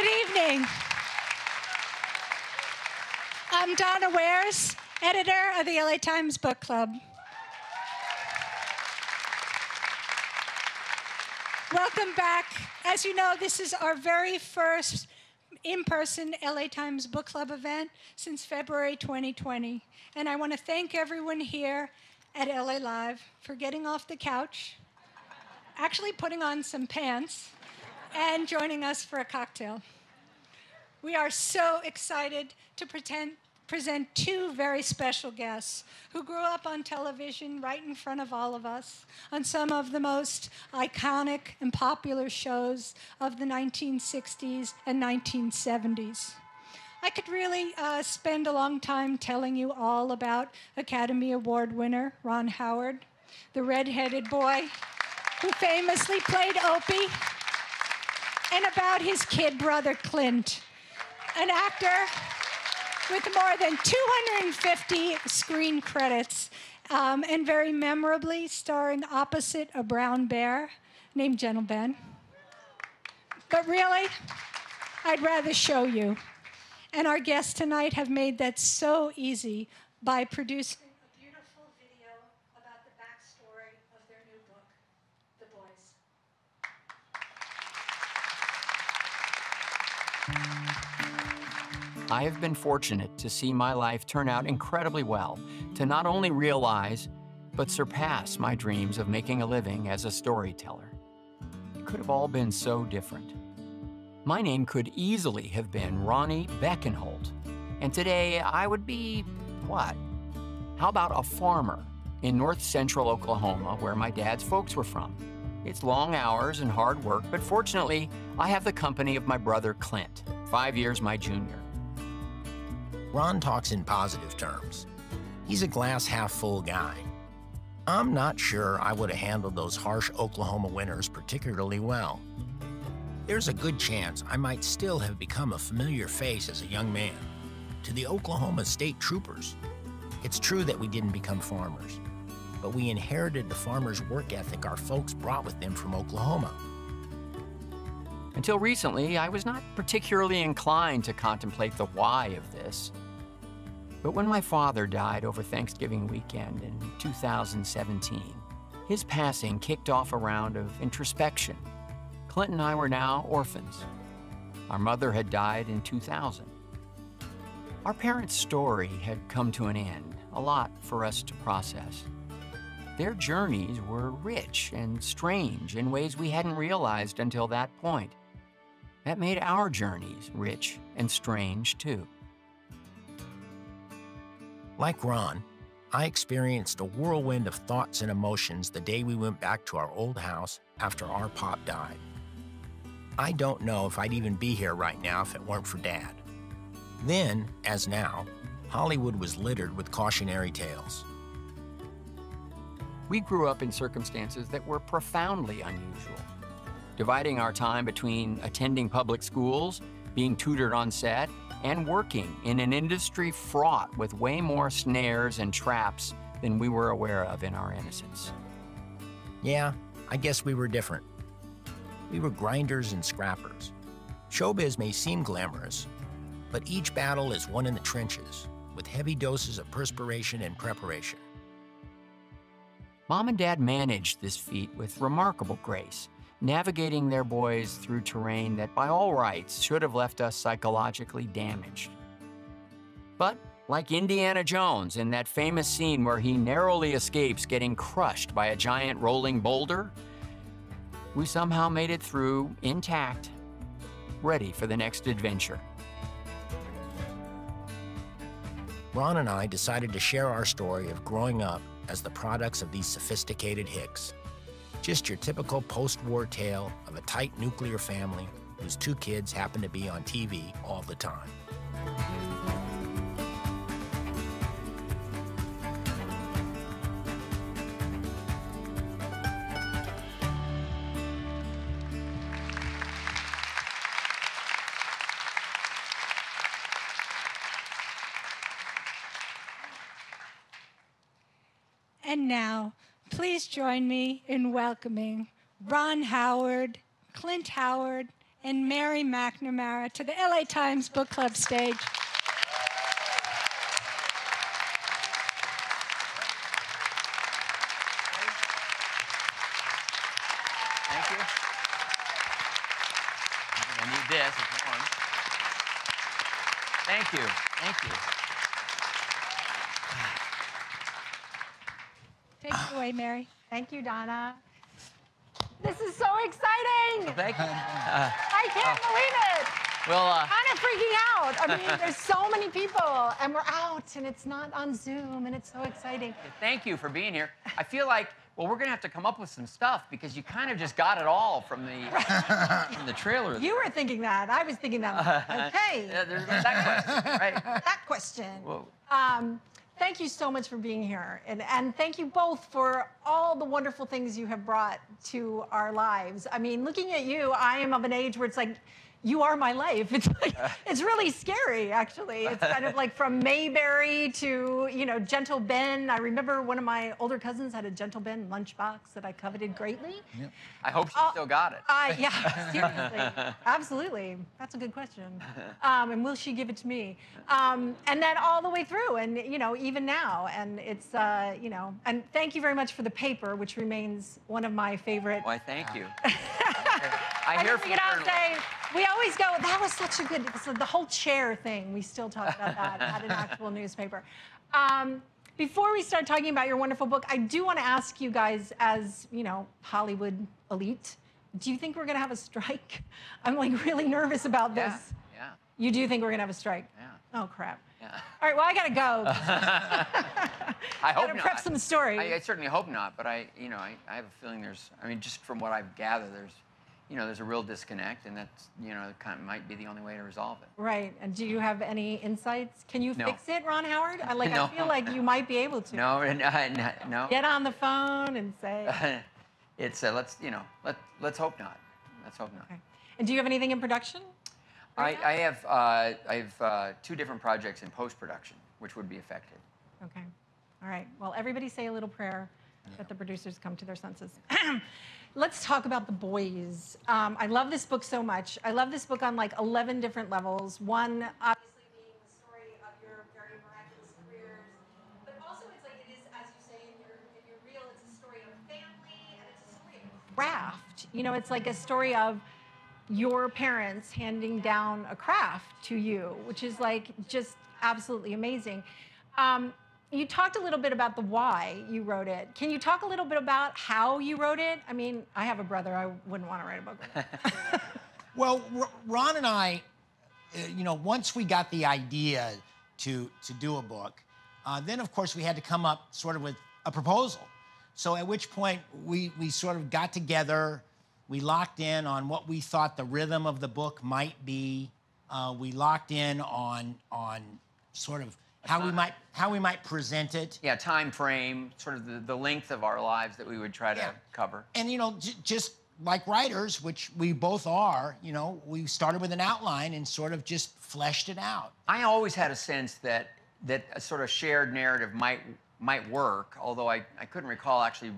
Good evening. I'm Donna Wares, editor of the LA Times Book Club. Welcome back. As you know, this is our very first in person LA Times Book Club event since February 2020. And I want to thank everyone here at LA Live for getting off the couch, actually putting on some pants, and joining us for a cocktail. We are so excited to pretend, present two very special guests who grew up on television right in front of all of us on some of the most iconic and popular shows of the 1960s and 1970s. I could really uh, spend a long time telling you all about Academy Award winner Ron Howard, the red-headed boy who famously played Opie, and about his kid brother Clint, an actor with more than 250 screen credits, um, and very memorably starring opposite a brown bear named Gentle Ben. But really, I'd rather show you. And our guests tonight have made that so easy by producing I have been fortunate to see my life turn out incredibly well, to not only realize, but surpass my dreams of making a living as a storyteller. It could have all been so different. My name could easily have been Ronnie Beckenholdt, and today I would be what? How about a farmer in north central Oklahoma, where my dad's folks were from? It's long hours and hard work, but fortunately, I have the company of my brother Clint, five years my junior. Ron talks in positive terms. He's a glass half full guy. I'm not sure I would have handled those harsh Oklahoma winters particularly well. There's a good chance I might still have become a familiar face as a young man to the Oklahoma State Troopers. It's true that we didn't become farmers, but we inherited the farmers' work ethic our folks brought with them from Oklahoma. Until recently, I was not particularly inclined to contemplate the why of this. But when my father died over Thanksgiving weekend in 2017, his passing kicked off a round of introspection. Clint and I were now orphans. Our mother had died in 2000. Our parents' story had come to an end, a lot for us to process. Their journeys were rich and strange in ways we hadn't realized until that point. That made our journeys rich and strange, too. Like Ron, I experienced a whirlwind of thoughts and emotions the day we went back to our old house after our pop died. I don't know if I'd even be here right now if it weren't for Dad. Then, as now, Hollywood was littered with cautionary tales. We grew up in circumstances that were profoundly unusual, dividing our time between attending public schools, being tutored on set, and working in an industry fraught with way more snares and traps than we were aware of in our innocence. Yeah, I guess we were different. We were grinders and scrappers. Showbiz may seem glamorous, but each battle is won in the trenches, with heavy doses of perspiration and preparation. Mom and Dad managed this feat with remarkable grace, navigating their boys through terrain that, by all rights, should have left us psychologically damaged. But, like Indiana Jones in that famous scene where he narrowly escapes getting crushed by a giant rolling boulder, we somehow made it through intact, ready for the next adventure. Ron and I decided to share our story of growing up as the products of these sophisticated hicks. Just your typical post war tale of a tight nuclear family whose two kids happen to be on TV all the time. Please join me in welcoming Ron Howard, Clint Howard, and Mary McNamara to the LA Times Book Club stage. Thank you. Thank you. Thank you. Take away, Mary. Thank you, Donna. This is so exciting. Thank you. Uh, I can't believe it. well, uh, Kind of freaking out. I mean, there's so many people, and we're out, and it's not on Zoom, and it's so exciting. thank you for being here. I feel like, well, we're gonna have to come up with some stuff because you kind of just got it all from the from the trailer. You were thinking that. I was thinking that. Okay. Yeah, there's that question, right? that question. Whoa. Um, thank you so much for being here. And, and thank you both for all the wonderful things you have brought to our lives. I mean, looking at you, I am of an age where it's like, you are my life. It's like, it's really scary, actually. It's kind of like from Mayberry to, you know, Gentle Ben. I remember one of my older cousins had a Gentle Ben lunchbox that I coveted greatly. I hope she Uh, still got it. Uh, yeah, seriously. Absolutely. That's a good question. Um, and will she give it to me? Um, and then all the way through, and, you know, even now. And it's, uh, you know, and thank you very much for the paper, which remains one of my favorite. Why, thank you. I hear from say, we always go, that was such a good, so the whole chair thing, we still talk about that at an actual newspaper. Um, before we start talking about your wonderful book, I do want to ask you guys, as, you know, Hollywood elite, do you think we're going to have a strike? I'm like really nervous about this. Yeah, yeah, You do think we're going to have a strike? yeah. Oh, crap. Yeah. All right, well, I got to go. I hope Gotta not. prep some stories. I, I certainly hope not, but I, you know, I, I have a feeling there's. I mean, just from what I've gathered, there's, you know, there's a real disconnect, and that's, you know, kind of might be the only way to resolve it. right. And do you have any insights? Can you No. fix it, Ron Howard? I, like, No. I feel like you might be able to. No, and, uh, no. Get on the phone and say. it's uh, let's, you know, let let's hope not. Let's hope not. Okay. And do you have anything in production? I, right now? I have uh, I have uh, two different projects in post production, which would be affected. Okay. All right. Well, everybody say a little prayer that the producers come to their senses. Let's talk about the boys. Um, I love this book so much. I love this book on like 11 different levels. One, obviously, being the story of your very miraculous careers, but also it's like it is, as you say in your, in your reel, it's a story of family and it's a story of craft. You know, it's like a story of your parents handing down a craft to you, which is like just absolutely amazing. Um, you talked a little bit about the why you wrote it. Can you talk a little bit about how you wrote it? I mean, I have a brother. I wouldn't want to write a book. Well, Ron and I, uh, you know, once we got the idea to to do a book, uh, then of course we had to come up sort of with a proposal. So at which point we we sort of got together, we locked in on what we thought the rhythm of the book might be. Uh, we locked in on on sort of how we might how we might present it. Yeah, time frame, sort of the, the length of our lives that we would try to Yeah. cover. and you know j- just like writers which we both are you know we started with an outline and sort of just fleshed it out I always had a sense that that a sort of shared narrative might might work, although I, I couldn't recall actually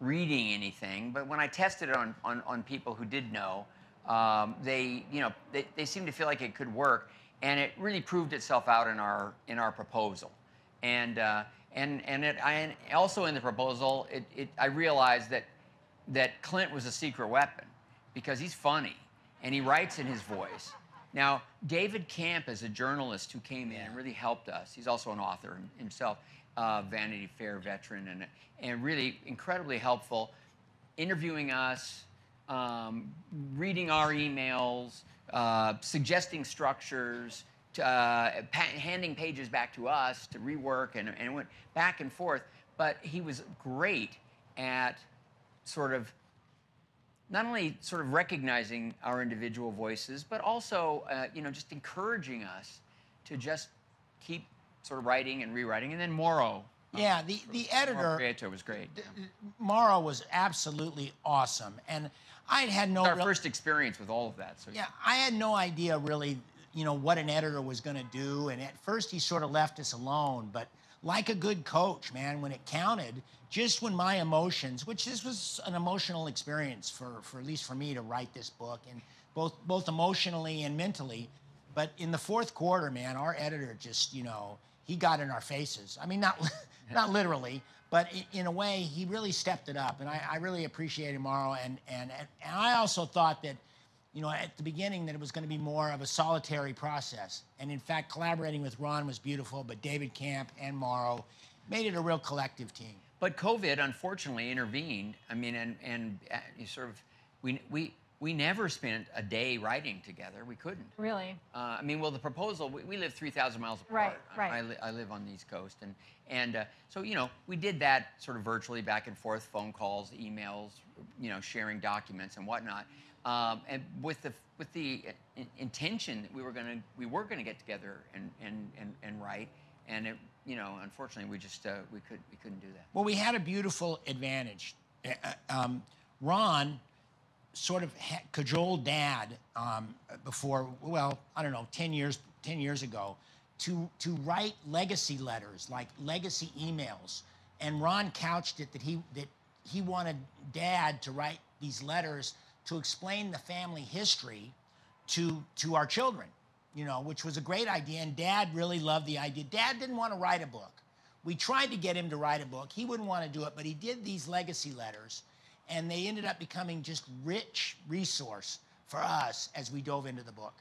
reading anything. But when I tested it on, on, on people who did know, um, they you know they, they seemed to feel like it could work, and it really proved itself out in our in our proposal, and uh, and and it I, also in the proposal it, it I realized that that Clint was a secret weapon because he's funny and he writes in his voice. Now, David Kamp is a journalist who came in and really helped us. He's also an author himself, uh, Vanity Fair veteran, and, and really incredibly helpful, interviewing us, um, reading our emails, uh, suggesting structures, to, uh, pa- handing pages back to us to rework, and, and it went back and forth. But he was great at sort of not only sort of recognizing our individual voices, but also, uh, you know, just encouraging us to just keep sort of writing and rewriting. And then Morrow, yeah the the Morrow editor Prieto was great. Yeah. Mauro was absolutely awesome and i had no Our real- first experience with all of that. So yeah i had no idea really you know what an editor was going to do and at first he sort of left us alone but like a good coach man when it counted just when my emotions which this was an emotional experience for for at least for me to write this book and both both emotionally and mentally. But in the fourth quarter, man, our editor just, you know, he got in our faces. I mean, not not literally, but in, in, a way, he really stepped it up, and I, I really appreciated Mauro. And, and and I also thought that, you know, at the beginning that it was going to be more of a solitary process. And in fact, collaborating with Ron was beautiful, but David Kamp and Mauro made it a real collective team. But COVID, unfortunately, intervened. I mean, and and uh, you sort of, we we we never spent a day writing together. We couldn't. Really? Uh, I mean, well, the proposal, we, we live 3,000 miles apart. Right, right. I, I, li I, live on the East Coast. And, and uh, so, you know, we did that sort of virtually back and forth, phone calls, emails, you know, sharing documents and whatnot. Um, and with the, with the uh, intention that we were going to, we were to get together and, and, and, and write. And it, you know, unfortunately, we just, uh, we, could, we couldn't do that. Well, we had a beautiful advantage. Uh, um, Ron sort of cajoled dad um, before, well, I don't know, 10 years, 10 years ago, to, to write legacy letters, like legacy emails. And Ron couched it that he, that he wanted dad to write these letters to explain the family history to, to our children, you know, which was a great idea. And dad really loved the idea. Dad didn't want to write a book. We tried to get him to write a book. He wouldn't want to do it, but he did these legacy letters and they ended up becoming just rich resource for us as we dove into the book.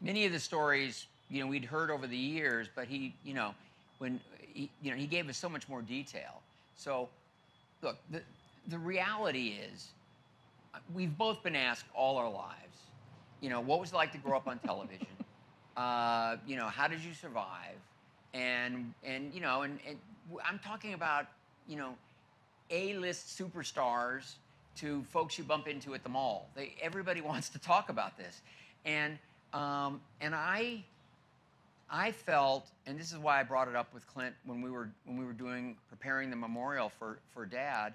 Many of the stories, you know, we'd heard over the years, but he, you know, when he, you know, he gave us so much more detail. So, look, the the reality is, we've both been asked all our lives, you know, what was it like to grow up on television? uh, you know, how did you survive? And and you know, and, and I'm talking about, you know, A-list superstars to folks you bump into at the mall. They, everybody wants to talk about this. And, um, and I, I felt, and this is why I brought it up with Clint when we were, when we were doing, preparing the memorial for, for dad,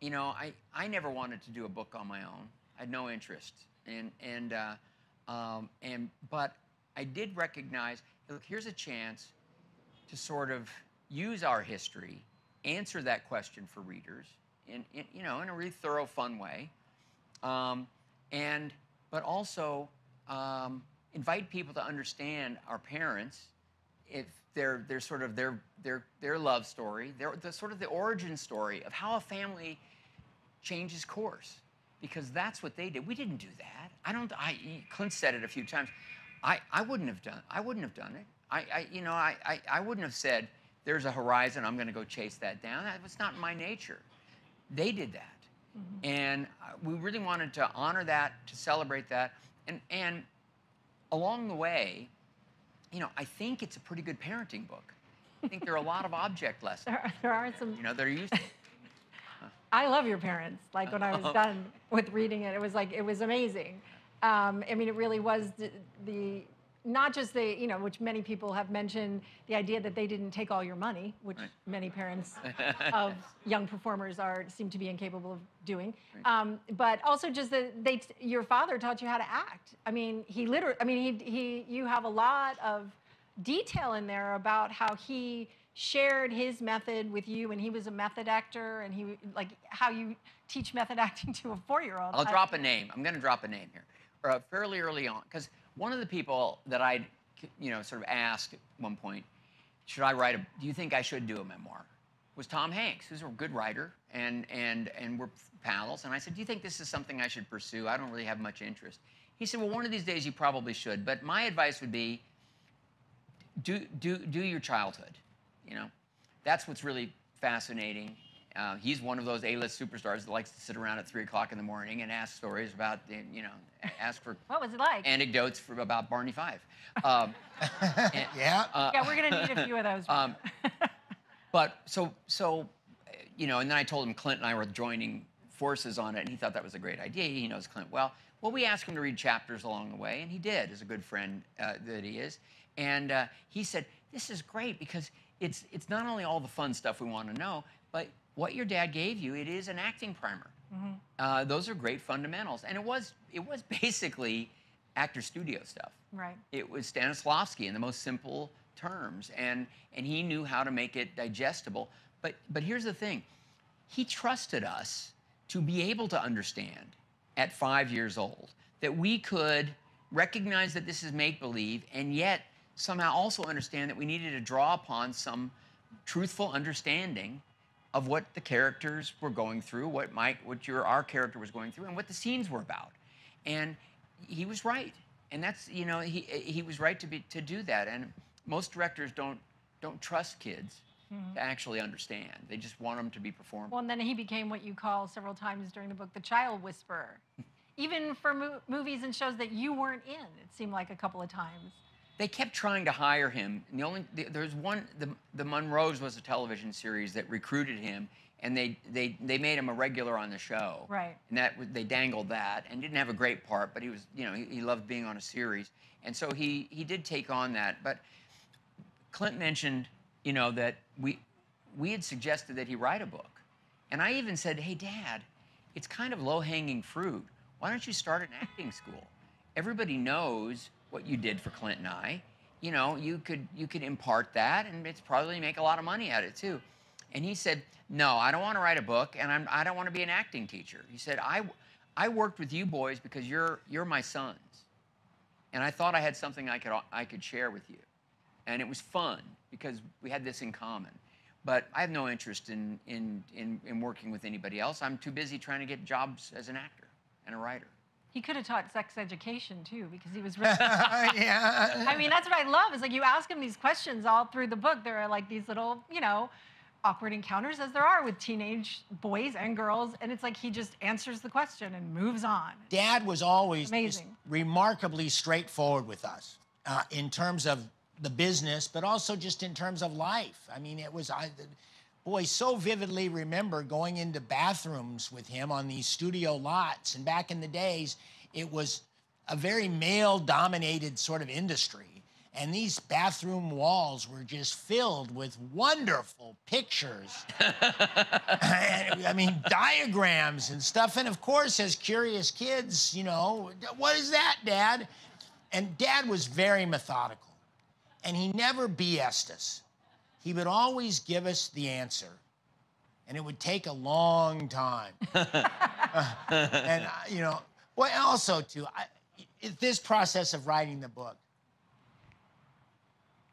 you know, I, I never wanted to do a book on my own. I had no interest. And, and, uh, um, and, but I did recognize, look, here's a chance to sort of use our history, answer that question for readers, in, in, you know, in a really thorough, fun way. Um, and, but also um, invite people to understand our parents, if their, their sort of their, their, their love story, their, the sort of the origin story of how a family changes course. Because that's what they did. We didn't do that. I don't, I, Clint said it a few times. I, I wouldn't have done, I wouldn't have done it. I, I you know, I, I, I wouldn't have said, there's a horizon, I'm going to go chase that down. That was not my nature. They did that. Mm-hmm. And uh, we really wanted to honor that, to celebrate that. And, and along the way, you know, I think it's a pretty good parenting book. I think there are a lot of object lessons. There are, there are some. You know, they're useful. I love your parents. Like when I was done with reading it, it was like, it was amazing. Um, I mean, it really was the, the not just the, you know, which many people have mentioned, the idea that they didn't take all your money, which right. many parents of young performers are seem to be incapable of doing. Right. Um, but also just that they, your father taught you how to act. I mean, he literally, I mean, he, he, you have a lot of detail in there about how he shared his method with you when he was a method actor and he, like, how you teach method acting to a four-year-old. I'll drop a name. I'm going to drop a name here. Uh, fairly early on, because one of the people that I, you know, sort of asked at one point, should I write a, do you think I should do a memoir? Was Tom Hanks, who's a good writer, and, and, and we're pals. And I said, do you think this is something I should pursue? I don't really have much interest. He said, well, one of these days you probably should, but my advice would be do, do, do your childhood, you know? That's what's really fascinating uh, he's one of those A-list superstars that likes to sit around at three o'clock in the morning and ask stories about, you know, ask for what was it like? Anecdotes for, about Barney Fife. Um, and, yeah. Uh, yeah, we're gonna need a few of those. Um, but so so, you know, and then I told him Clint and I were joining forces on it, and he thought that was a great idea. He knows Clint well. Well, we asked him to read chapters along the way, and he did, as a good friend uh, that he is. And uh, he said, "This is great because it's it's not only all the fun stuff we want to know, but what your dad gave you, it is an acting primer. Mm-hmm. Uh, those are great fundamentals, and it was it was basically actor studio stuff. Right. It was Stanislavski in the most simple terms, and and he knew how to make it digestible. But but here's the thing, he trusted us to be able to understand at five years old that we could recognize that this is make believe and yet somehow also understand that we needed to draw upon some truthful understanding of what the characters were going through, what Mike, what your our character was going through, and what the scenes were about. And he was right, and that's you know he he was right to be to do that. And most directors don't don't trust kids mm-hmm. to actually understand. They just want them to be performed. Well, and then he became what you call several times during the book the child whisperer. Even for mo- movies and shows that you weren't in, it seemed like a couple of times. They kept trying to hire him. And the only the, there's one the the Monroes was a television series that recruited him, and they they they made him a regular on the show. Right. And that they dangled that, and didn't have a great part, but he was you know he, he loved being on a series, and so he he did take on that. But Clint mentioned you know that we we had suggested that he write a book, and I even said, hey Dad, it's kind of low hanging fruit. Why don't you start an acting school? Everybody knows what you did for Clint and I. You know, you could you could impart that, and it's probably make a lot of money at it too. And he said, no, I don't want to write a book, and I'm, I don't want to be an acting teacher. He said, I I worked with you boys because you're you're my sons, and I thought I had something I could I could share with you, and it was fun because we had this in common. But I have no interest in, in, in, in working with anybody else. I'm too busy trying to get jobs as an actor and a writer. He could have taught sex education too, because he was really. yeah. I mean, that's what I love. Is like you ask him these questions all through the book. There are like these little, you know, awkward encounters as there are with teenage boys and girls, and it's like he just answers the question and moves on. Dad was always Amazing. remarkably straightforward with us uh, in terms of the business, but also just in terms of life. I mean, it was I, boy, so vividly remember going into bathrooms with him on these studio lots. And back in the days, it was a very male-dominated sort of industry. And these bathroom walls were just filled with wonderful pictures I mean, diagrams and stuff. And of course, as curious kids, you know, what is that, Dad? And Dad was very methodical. And he never BS'd us. He would always give us the answer. And it would take a long time. and, uh, you know, well, also, too, I, this process of writing the book,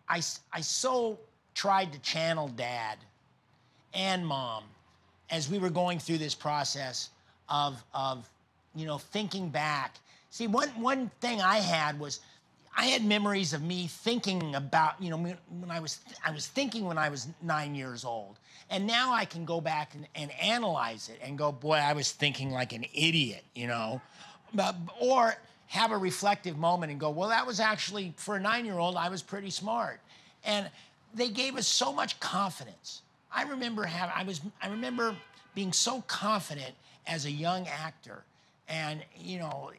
I, I so tried to channel dad and mom as we were going through this process of, of you know, thinking back. See, one, one thing I had was I had memories of me thinking about, you know, when I was, I was thinking when I was nine years old. And now I can go back and, and analyze it and go, boy, I was thinking like an idiot, you know? But, or have a reflective moment and go, well, that was actually, for a nine year old, I was pretty smart. And they gave us so much confidence. I remember having, I was, I remember being so confident as a young actor. And, you know,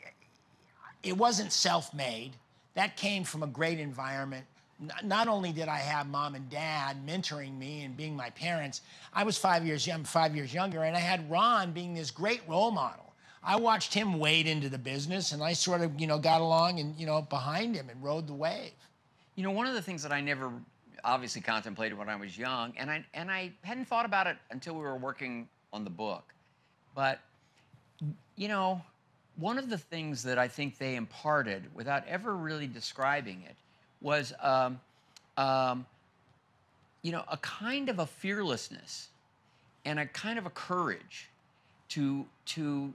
it wasn't self-made. That came from a great environment. Not only did I have mom and dad mentoring me and being my parents, I was five years young, five years younger, and I had Ron being this great role model. I watched him wade into the business, and I sort of, you know, got along and you know behind him and rode the wave. You know, one of the things that I never obviously contemplated when I was young, and I and I hadn't thought about it until we were working on the book, but you know, one of the things that I think they imparted without ever really describing it was, um, um, you know, a kind of a fearlessness and a kind of a courage to to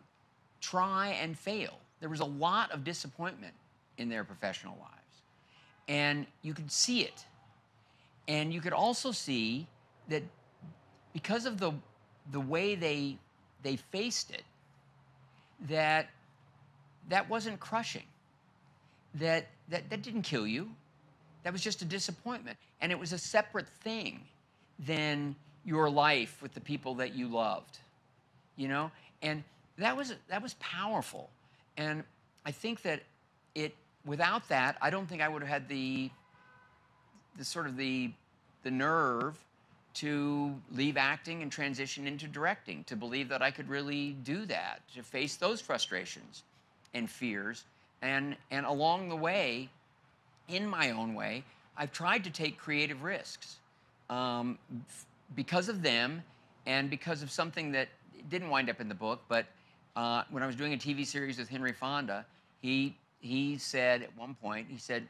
try and fail. There was a lot of disappointment in their professional lives and you could see it. And you could also see that because of the the way they they faced it, that that wasn't crushing. That that that didn't kill you. That was just a disappointment, and it was a separate thing than your life with the people that you loved. You know, and that was that was powerful, and I think that it without that, I don't think I would have had the the sort of the the nerve to leave acting and transition into directing to believe that I could really do that to face those frustrations and fears and and along the way in my own way I've tried to take creative risks um, because of them and because of something that didn't wind up in the book but uh, when I was doing a TV series with Henry Fonda He he said at one point, he said,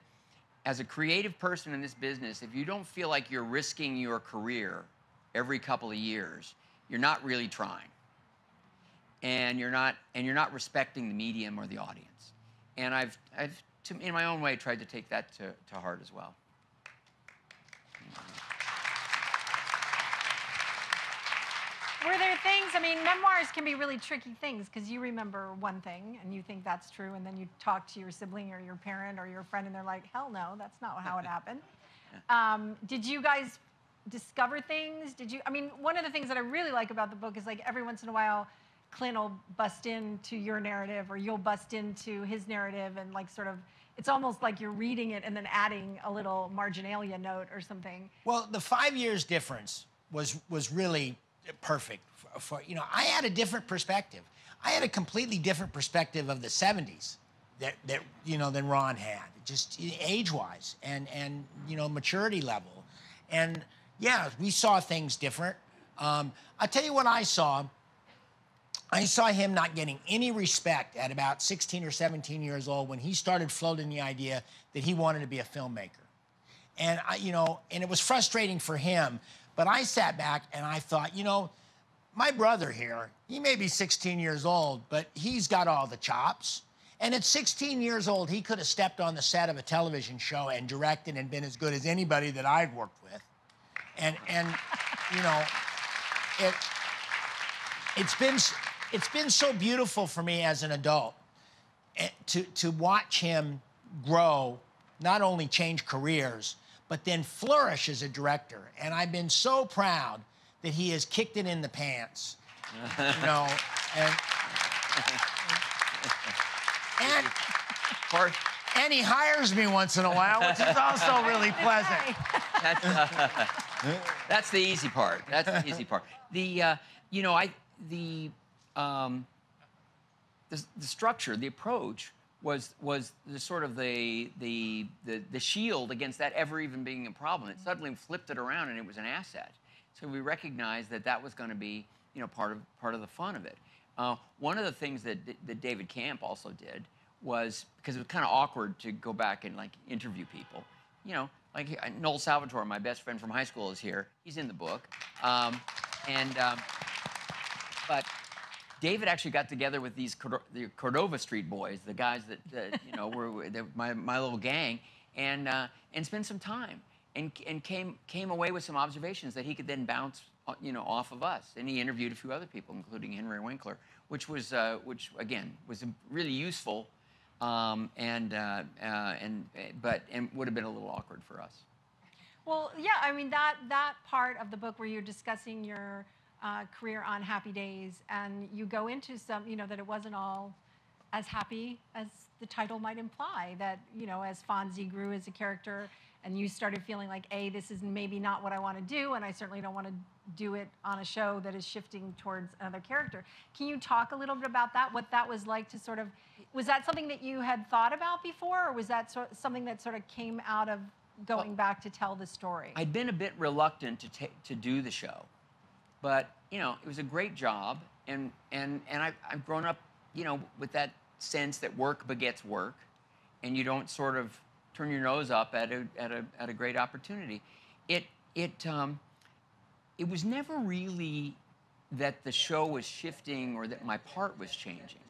as a creative person in this business, if you don't feel like you're risking your career every couple of years, you're not really trying. And you're not and you're not respecting the medium or the audience. And I've I've to, in my own way tried to take that to, to heart as well. Were there things, I mean, memoirs can be really tricky things because you remember one thing and you think that's true, and then you talk to your sibling or your parent or your friend, and they're like, hell no, that's not how it happened. Um, did you guys discover things? Did you, I mean, one of the things that I really like about the book is like every once in a while, Clint will bust into your narrative or you'll bust into his narrative and like sort of, it's almost like you're reading it and then adding a little marginalia note or something. Well, the five years difference was was really perfect for, for, you know I had a different perspective. I had a completely different perspective of the '70s that that you know than Ron had, just age wise and and you know maturity level, and yeah, we saw things different. Um, I'll tell you what I saw. I saw him not getting any respect at about 16 or 17 years old when he started floating the idea that he wanted to be a filmmaker. And I, you know, and it was frustrating for him. But I sat back and I thought, you know, my brother here, he may be 16 years old, but he's got all the chops. And at 16 years old, he could have stepped on the set of a television show and directed and been as good as anybody that I'd worked with. And and you know, it it's been it's been so beautiful for me as an adult eh, to to watch him grow, not only change careers, but then flourish as a director. And I've been so proud that he has kicked it in the pants. you know, and and, and he hires me once in a while, which is also really pleasant. That's, uh, that's the easy part. That's the easy part. The uh, you know I the um, the, the structure, the approach was was the sort of the, the the the shield against that ever even being a problem. It suddenly flipped it around and it was an asset. So we recognized that that was going to be you know part of part of the fun of it. Uh, one of the things that that David Kamp also did was because it was kind of awkward to go back and like interview people. You know, like Noel Salvatore, my best friend from high school, is here. He's in the book, um, and um, but David actually got together with these the Cordova Street boys, the guys that, that you know were my, my little gang, and uh, and spent some time and and came came away with some observations that he could then bounce uh, you know off of us. And he interviewed a few other people, including Henry Winkler, which was uh, which again was really useful, um, and uh, uh and but and would have been a little awkward for us. Well, yeah, I mean that that part of the book where you're discussing your uh, career on Happy Days, and you go into some, you know, that it wasn't all as happy as the title might imply. That you know, as Fonzie grew as a character, and you started feeling like, a, this is maybe not what I want to do, and I certainly don't want to do it on a show that is shifting towards another character. Can you talk a little bit about that? What that was like to sort of, was that something that you had thought about before, or was that sort of something that sort of came out of going well, back to tell the story? I'd been a bit reluctant to take to do the show but you know, it was a great job, and and and I've, I've grown up, you know, with that sense that work begets work, and you don't sort of turn your nose up at a at a at a great opportunity. It it um, it was never really that the show was shifting or that my part was changing.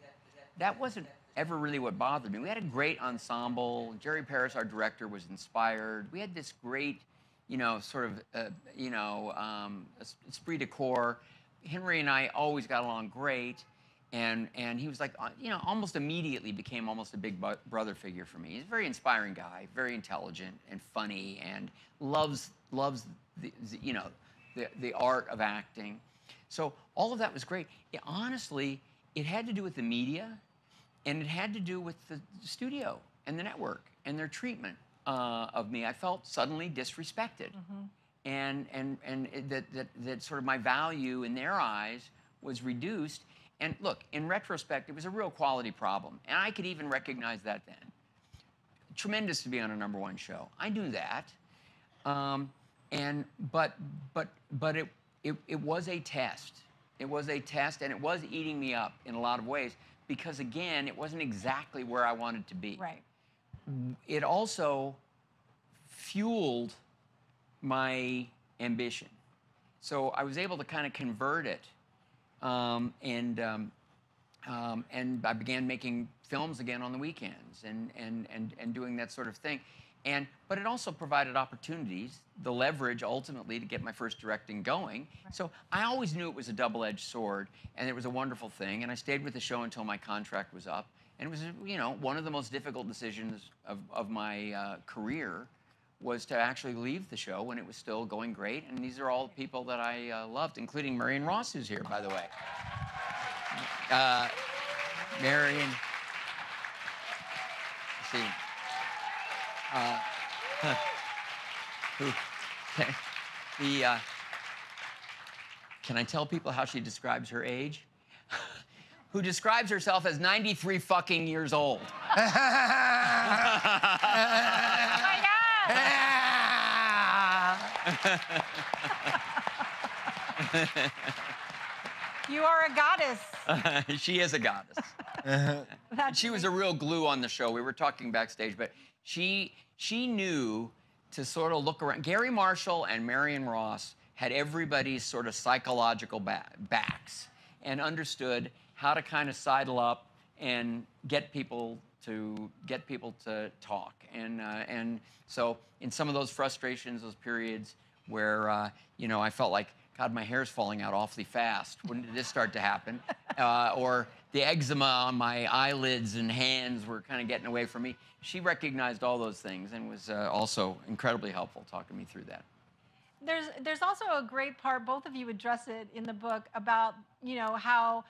That wasn't ever really what bothered me. We had a great ensemble. Jerry Paris, our director, was inspired. We had this great you know, sort of, uh, you know, um, esprit de corps. Henry and I always got along great. And, and he was like, uh, you know, almost immediately became almost a big brother figure for me. He's a very inspiring guy, very intelligent and funny, and loves loves the, you know the the art of acting. So all of that was great. It, honestly, it had to do with the media, and it had to do with the studio and the network and their treatment uh, of me, I felt suddenly disrespected. Mm-hmm. And, and, and that, that, that sort of my value in their eyes was reduced. And look, in retrospect, it was a real quality problem. And I could even recognize that then. Tremendous to be on a number one show. I knew that. Um, and, but, but, but it, it, it was a test. It was a test, and it was eating me up in a lot of ways because, again, it wasn't exactly where I wanted to be. Right. It also fueled my ambition. So I was able to kind of convert it, um, and um, um, and I began making films again on the weekends and, and, and, and doing that sort of thing. And, but it also provided opportunities, the leverage ultimately to get my first directing going. So I always knew it was a double-edged sword, and it was a wonderful thing. And I stayed with the show until my contract was up. And it was, you know, one of the most difficult decisions of, of my uh, career was to actually leave the show when it was still going great. And these are all people that I uh, loved, including Marion Ross, who's here, by the way. Uh, Marion. See. Uh, who? The. Uh, can I tell people how she describes her age? who describes herself as 93 fucking years old. Oh my God! You are a goddess. she is a goddess. She was a real glue on the show. We were talking backstage, but she she knew to sort of look around. Garry Marshall and Marion Ross had everybody's sort of psychological ba- backs and understood how to kind of sidle up and get people to get people to talk. And uh, and so in some of those frustrations, those periods where uh, you know I felt like God, my hair's falling out awfully fast. When did this start to happen? Uh, or the eczema on my eyelids and hands were kind of getting away from me. She recognized all those things and was uh, also incredibly helpful talking me through that. there's there's also a great part both of you address it in the book about you know how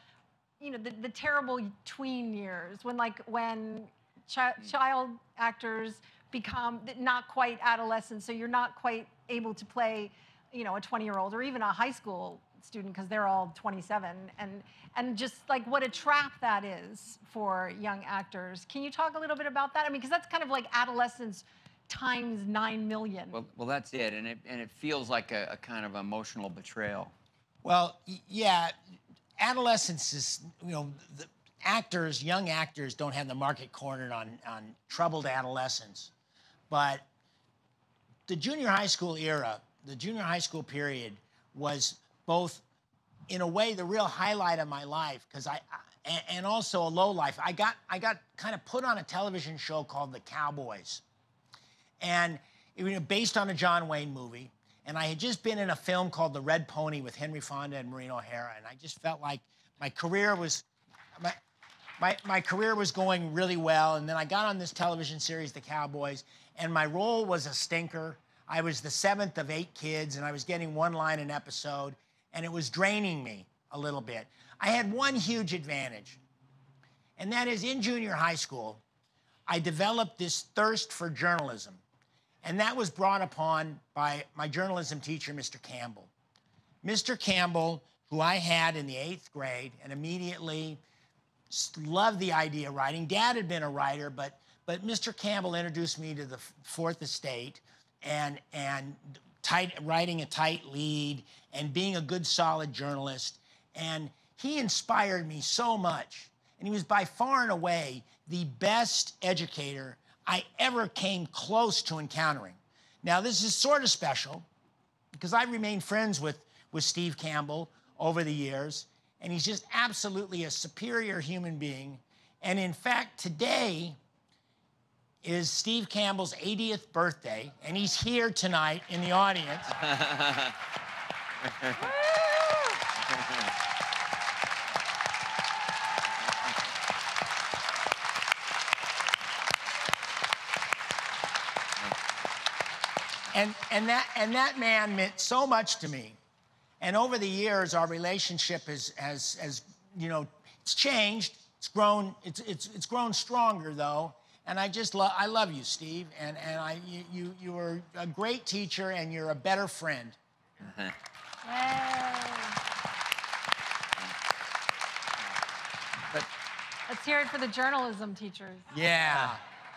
you know the, the terrible tween years when like when chi- child actors become not quite adolescent so you're not quite able to play you know a 20 year old or even a high school student because they're all 27 and and just like what a trap that is for young actors. Can you talk a little bit about that? I mean because that's kind of like adolescence times 9 million. Well, well, that's it, and it and it feels like a, a kind of emotional betrayal. Well, y- yeah, adolescence is, you know, the actors, young actors don't have the market cornered on, on troubled adolescents. But the junior high school era, the junior high school period was both, in a way, the real highlight of my life, because I, I- and, also a low life. I got, I got kind of put on a television show called The Cowboys and it was based on a John Wayne movie. And I had just been in a film called The Red Pony with Henry Fonda and Maureen O'Hara, and I just felt like my career was my, my, my career was going really well. And then I got on this television series, The Cowboys, and my role was a stinker. I was the seventh of eight kids, and I was getting one line an episode, and it was draining me a little bit. I had one huge advantage, and that is in junior high school, I developed this thirst for journalism. And that was brought upon by my journalism teacher, Mr. Campbell. Mr. Campbell, who I had in the eighth grade and immediately loved the idea of writing. Dad had been a writer, but, but Mr. Campbell introduced me to the Fourth Estate and, and tight, writing a tight lead and being a good, solid journalist. And he inspired me so much. And he was by far and away the best educator I ever came close to encountering. Now, this is sort of special because I remained friends with, with Steve Campbell over the years, and he's just absolutely a superior human being. And in fact, today is Steve Campbell's 80th birthday, and he's here tonight in the audience. and and that and that man meant so much to me and over the years our relationship has has has you know it's changed it's grown it's it's, it's grown stronger though and i just love i love you steve and and i you you you were a great teacher and you're a better friend Yay. But Let's hear it for the journalism teachers. yeah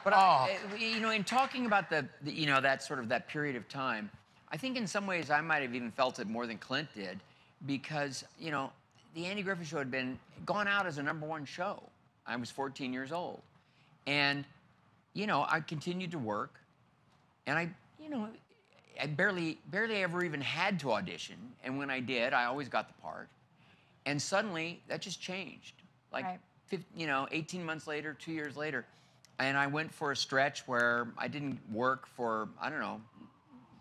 But Oh. I, uh, you know, in talking about the, the, you know, that sort of that period of time, I think in some ways I might have even felt it more than Clint did, because you know, the Andy Griffith Show had been gone out as a number one show. I was 14 years old, and you know I continued to work, and I you know I barely barely ever even had to audition, and when I did, I always got the part, and suddenly that just changed. Like, Right. 15, you know, 18 months later, two years later, and I went for a stretch where I didn't work for I don't know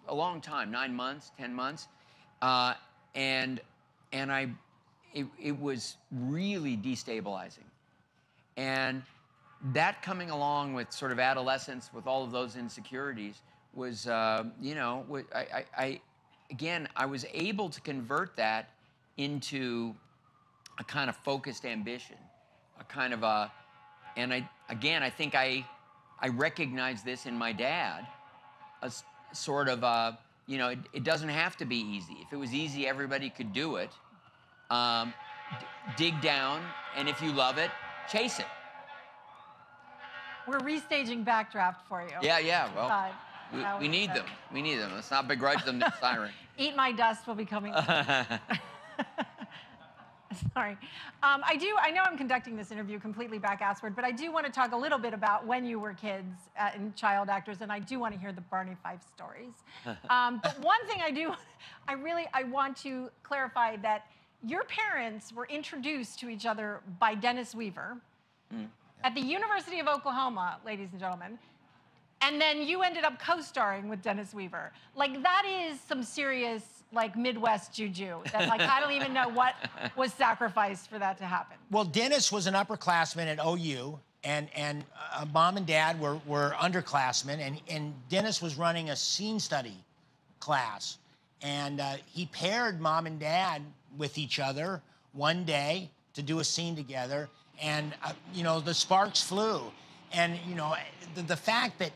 a long time, nine months, ten months, uh, and and I, it, it was really destabilizing, and that coming along with sort of adolescence, with all of those insecurities, was uh, you know I, I, I again I was able to convert that into a kind of focused ambition, a kind of a, and I again I think I I recognize this in my dad a sort of uh, you know it, it doesn't have to be easy. If it was easy everybody could do it. Um, d- dig down and if you love it chase it. We're restaging Backdraft for you. yeah yeah well But, we, we need them. We need them. Let's not begrudge them this siren. Eat My Dust will be coming. Sorry. Um, I do, I know I'm conducting this interview completely back assward, but I do want to talk a little bit about when you were kids uh, and child actors, and I do want to hear the Barney Fife stories. Um, but one thing I do, I really, I want to clarify that your parents were introduced to each other by Dennis Weaver at the University of Oklahoma, ladies and gentlemen. And then you ended up co-starring with Dennis Weaver. Like that is some serious like Midwest juju. That like I don't even know what was sacrificed for that to happen. Well, Dennis was an upperclassman at OU, and and uh, mom and dad were were underclassmen, and and Dennis was running a scene study class, and uh, he paired mom and dad with each other one day to do a scene together, and uh, you know the sparks flew, and you know the, the fact that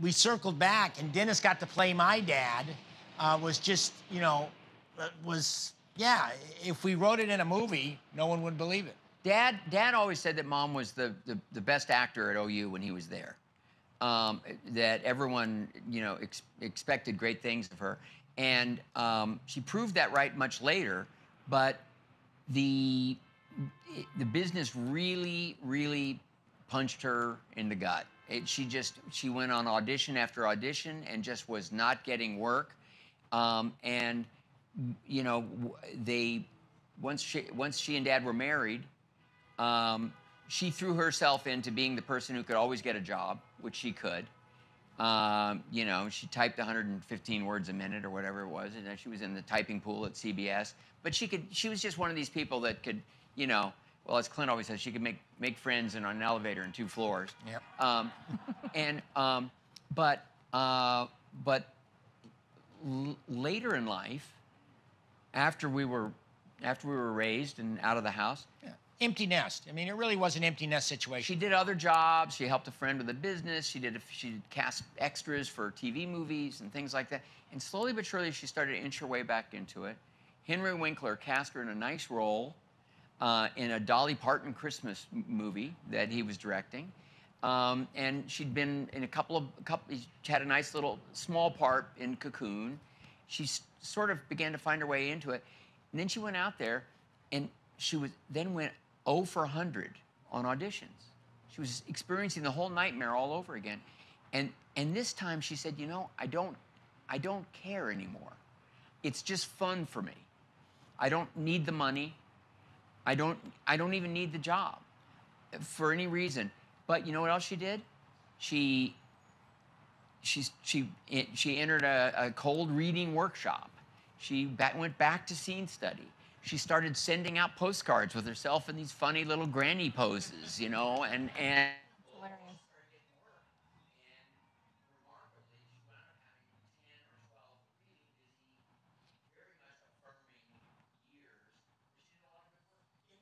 we circled back and Dennis got to play my dad uh, was just, you know, uh, was, yeah, if we wrote it in a movie, no one would believe it. Dad, Dad always said that Mom was the, the, the best actor at OU when he was there. Um, that everyone, you know, ex- expected great things of her, and um, she proved that right much later. But the the business really, really punched her in the gut. It, she just she went on audition after audition and just was not getting work. Um, and you know, they once she once she and Dad were married, um, she threw herself into being the person who could always get a job, which she could. Um, you know, she typed 115 words a minute or whatever it was, and then she was in the typing pool at CBS. But she could. She was just one of these people that could, you know. Well, as Clint always says, she could make make friends in on an elevator in two floors. Yep. Um, and um, but uh, but l- later in life, after we were after we were raised and out of the house, Yeah. Empty nest. I mean, it really was an empty nest situation. she did other jobs. She helped a friend with a business. She did a, she did cast extras for TV movies and things like that. And slowly but surely, she started to inch her way back into it. Henry Winkler cast her in a nice role uh, in a Dolly Parton Christmas movie that he was directing. Um, and she'd been in a couple of couple. She had a nice little small part in Cocoon. She sort of began to find her way into it, and then she went out there, and she was then went 0 for 100 on auditions. She was experiencing the whole nightmare all over again, and and this time she said, you know, I don't, I don't care anymore. It's just fun for me. I don't need the money. I don't I don't even need the job for any reason. But you know what else she did? She she's she she entered a, a cold reading workshop. She went back to scene study. She started sending out postcards with herself in these funny little granny poses, you know, and and Hilarious.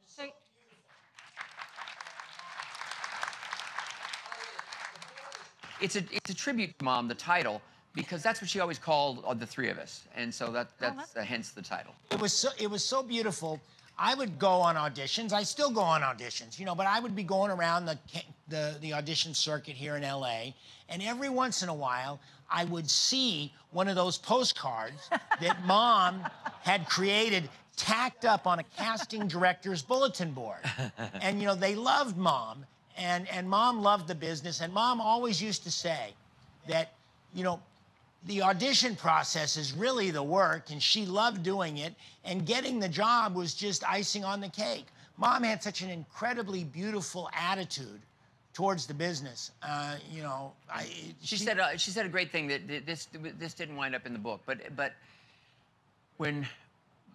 So, it's a it's a tribute to mom, the title, because that's what she always called uh, the three of us, and so that that's that's- uh, hence the title. It was so, it was so beautiful. I would go on auditions. I still go on auditions, you know, but I would be going around the the, the audition circuit here in LA, and every once in a while, I would see one of those postcards that mom had created tacked up on a casting director's bulletin board. And, you know, they loved mom, and, and mom loved the business. And mom always used to say that, you know, the audition process is really the work, and she loved doing it, and getting the job was just icing on the cake. Mom had such an incredibly beautiful attitude towards the business. Uh, you know, I, she, she, said uh, she said a great thing that this this didn't wind up in the book, but but when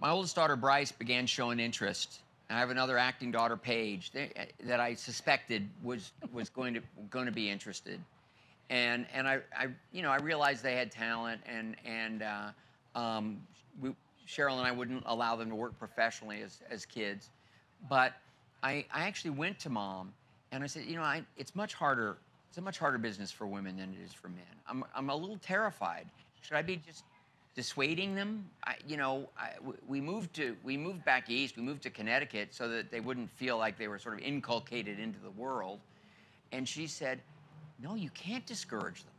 my oldest daughter Bryce began showing interest, I have another acting daughter Paige that I suspected was was going to going to be interested and and I, I you know I realized they had talent and and uh, um, we, Cheryl and I wouldn't allow them to work professionally as as kids, but I I actually went to mom and I said you know I it's much harder it's a much harder business for women than it is for men. I'm I'm a little terrified. Should I be just dissuading them? I, you know, I, we moved to we moved back east. We moved to Connecticut so that they wouldn't feel like they were sort of inculcated into the world. And she said, no, you can't discourage them.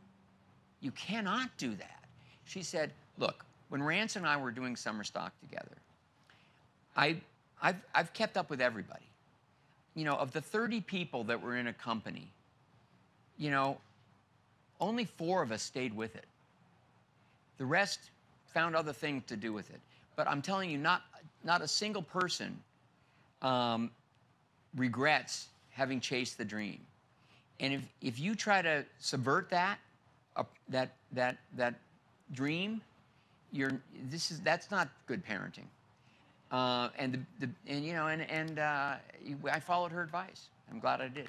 You cannot do that. She said, Look, when Rance and I were doing summer stock together, I, I've, I've kept up with everybody. You know, of the 30 people that were in a company, you know, only four of us stayed with it. The rest found other things to do with it. But I'm telling you, not, not a single person um, regrets having chased the dream. And if, if you try to subvert that, uh, that, that, that dream, you're, this is, that's not good parenting. Uh, and, the, the, and, you know, and, and uh, I followed her advice. I'm glad I did.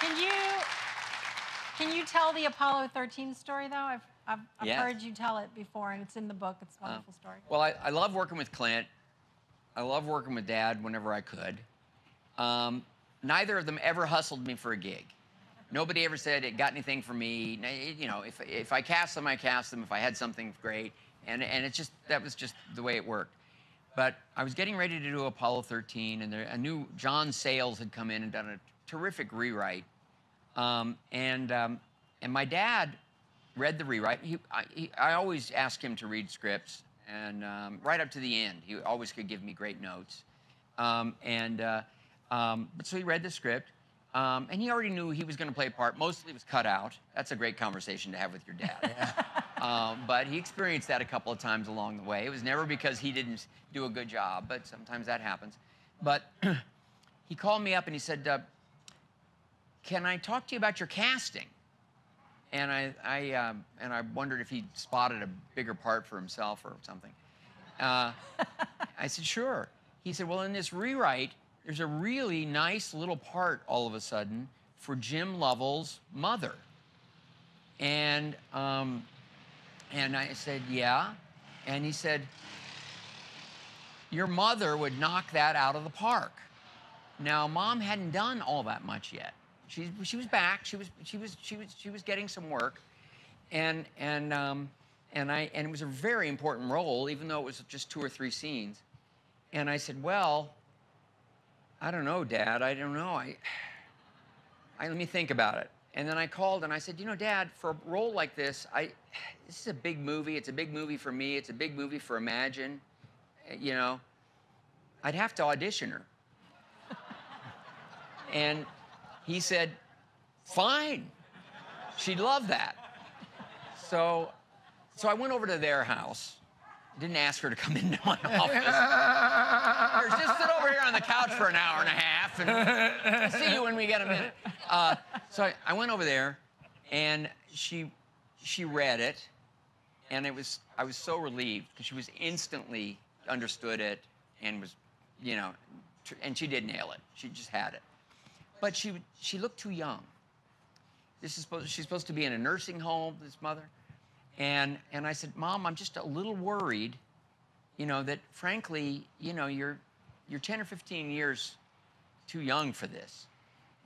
Can you, can you tell the Apollo 13 story, though? I've, I've, I've yes. heard you tell it before, and it's in the book. It's a wonderful story. Well, I, I love working with Clint. I love working with Dad whenever I could. Um, Neither of them ever hustled me for a gig. Nobody ever said it got anything for me. You know, if, if I cast them, I cast them. If I had something, great. And, and it's just, that was just the way it worked. But I was getting ready to do Apollo 13, and there, a new John Sayles had come in and done a terrific rewrite. Um, and, um, and my dad read the rewrite. He, I, he, I always ask him to read scripts, and um, right up to the end, he always could give me great notes. Um, and uh, um, but so he read the script, um, and he already knew he was going to play a part. Mostly it was cut out. That's a great conversation to have with your dad. um, but he experienced that a couple of times along the way. It was never because he didn't do a good job, but sometimes that happens. But he called me up and he said, uh, "Can I talk to you about your casting?" And I, I um, and I wondered if he spotted a bigger part for himself or something. Uh, I said, "Sure." He said, "Well, in this rewrite." there's a really nice little part all of a sudden for Jim Lovell's mother. And, um, and I said, yeah. And he said, your mother would knock that out of the park. Now, mom hadn't done all that much yet. She, she was back. She was, she, was, she, was, she was getting some work. And, and, um, and, I, and it was a very important role, even though it was just two or three scenes. And I said, well, I don't know, Dad. I don't know. I, I let me think about it. And then I called and I said, you know, Dad, for a role like this, I, this is a big movie. It's a big movie for me. It's a big movie for Imagine. You know, I'd have to audition her. and he said, fine. She'd love that. So, so I went over to their house didn't ask her to come into my office. just sit over here on the couch for an hour and a half, and see you when we get a minute. Uh, so I, I, went over there, and she she read it, and it was I was so relieved because she was instantly understood it and was, you know, and she did nail it. She just had it, but she she looked too young. This is supposed she's supposed to be in a nursing home. This mother and, and I said, Mom, I'm just a little worried, you know, that frankly, you know, you're, you're 10 or 15 years too young for this.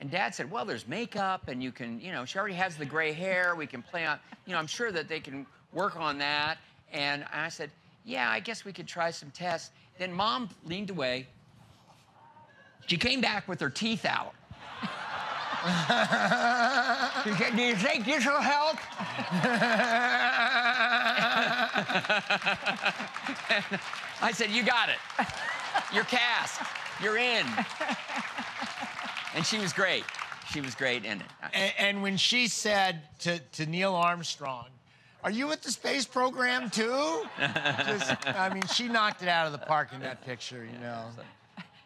And Dad said, Well, there's makeup, and you can, you know, she already has the gray hair. We can play on, you know, I'm sure that they can work on that. And I said, Yeah, I guess we could try some tests. Then Mom leaned away. She came back with her teeth out. Do you think this will help? I said, You got it. You're cast. You're in. And she was great. She was great in it. And, and when she said to, to Neil Armstrong, Are you with the space program too? Just, I mean, she knocked it out of the park in that picture, you know.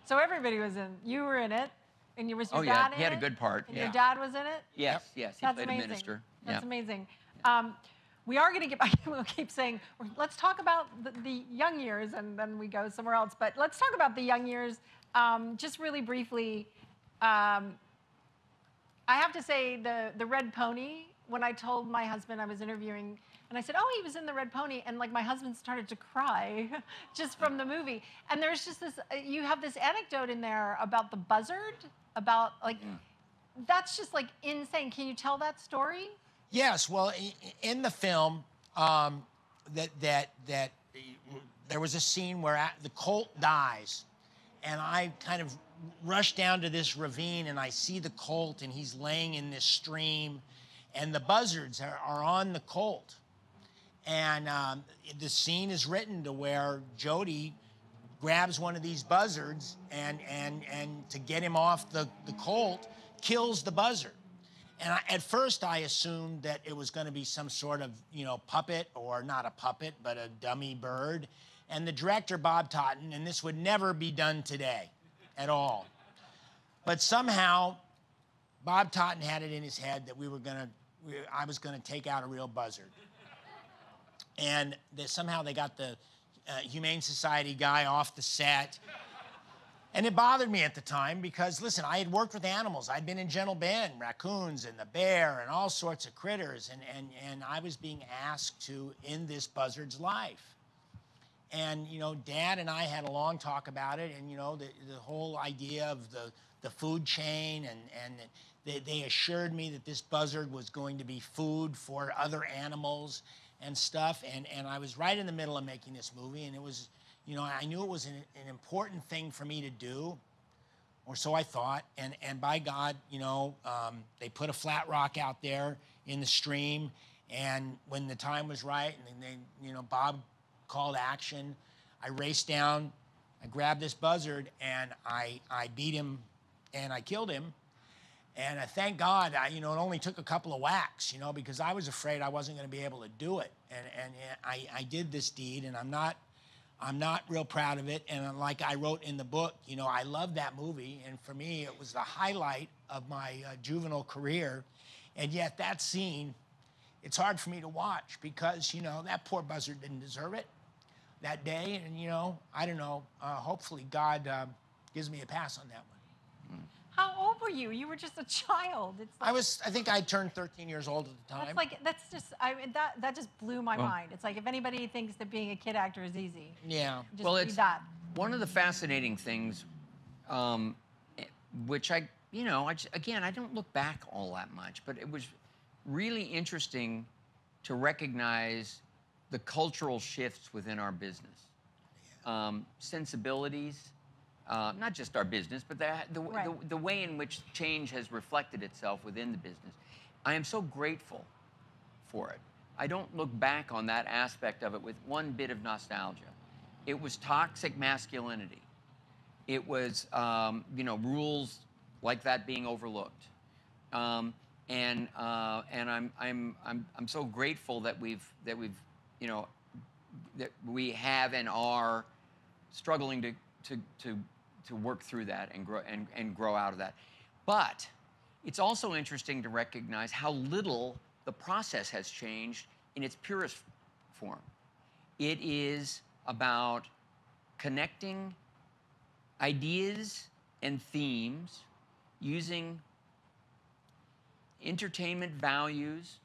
So everybody was in. You were in it, and you was your Oh, yeah, dad he had a good part, And yeah. Your dad was in it. Yes, yes, he That's played amazing. a minister. That's yeah. amazing. Um, we are going to get back. We'll keep saying, let's talk about the, the young years, and then we go somewhere else. But let's talk about the young years, um, just really briefly. Um, I have to say, the the Red Pony. When I told my husband I was interviewing, and I said, "Oh, he was in the Red Pony," and like my husband started to cry, just from the movie. And there's just this. uh, You have this anecdote in there about the buzzard, about like. That's just like insane. Can you tell that story? Yes, well, i- i- in the film, um, that that that there was a scene where a- the colt dies, and I kind of rush down to this ravine and I see the colt and he's laying in this stream, and the buzzards are, are on the colt, and um, the scene is written to where Jody grabs one of these buzzards and and and to get him off the the colt kills the buzzard. And I, at first, I assumed that it was going to be some sort of, you know, puppet or not a puppet, but a dummy bird. And the director, Bob Totten, and this would never be done today at all. But somehow, Bob Totten had it in his head that we were going to, I was going to take out a real buzzard. And that somehow they got the uh, Humane Society guy off the set. And it bothered me at the time because, listen, I had worked with animals. I'd been in Gentle Ben, raccoons and the bear and all sorts of critters. And, and, and I was being asked to end this buzzard's life. And, you know, Dad and I had a long talk about it. And, you know, the, the whole idea of the, the food chain. And, and they, they assured me that this buzzard was going to be food for other animals and stuff. And, and I was right in the middle of making this movie. And it was, you know, I knew it was an, an important thing for me to do, or so I thought. And, and by God, you know, um, they put a flat rock out there in the stream. And when the time was right, and then they, you know, Bob called action, I raced down, I grabbed this buzzard, and I, I beat him and I killed him. And I thank God, I, you know, it only took a couple of whacks, you know, because I was afraid I wasn't going to be able to do it. And, and I, I did this deed, and I'm not, I'm not real proud of it. And like I wrote in the book, you know, I love that movie. And for me, it was the highlight of my uh, juvenile career. And yet that scene, it's hard for me to watch because, you know, that poor buzzard didn't deserve it that day. And, you know, I don't know, uh, hopefully God uh, gives me a pass on that one. How old were you? You were just a child. It's like, I was, I think I turned 13 years old at the time. that's like that's just I mean, that that just blew my mind. It's like if anybody thinks that being a kid actor is easy, yeah. just well, it's that. one of the fascinating things, um, eh, which I, you know, I just, again, I don't look back all that much, but it was really interesting to recognize the cultural shifts within our business, um, sensibilities. Uh, not just our business, but the, the, Right. the, the way in which change has reflected itself within the business. I am so grateful for it. I don't look back on that aspect of it with one bit of nostalgia. It was toxic masculinity. It was, um, you know, rules like that being overlooked. Um, and uh, and I'm, I'm, I'm, I'm so grateful that we've, that we've, you know, that we have and are struggling to, to, to, to work through that and grow, and, and grow out of that. But it's also interesting to recognize how little the process has changed in its purest form. It is about connecting ideas and themes using entertainment values,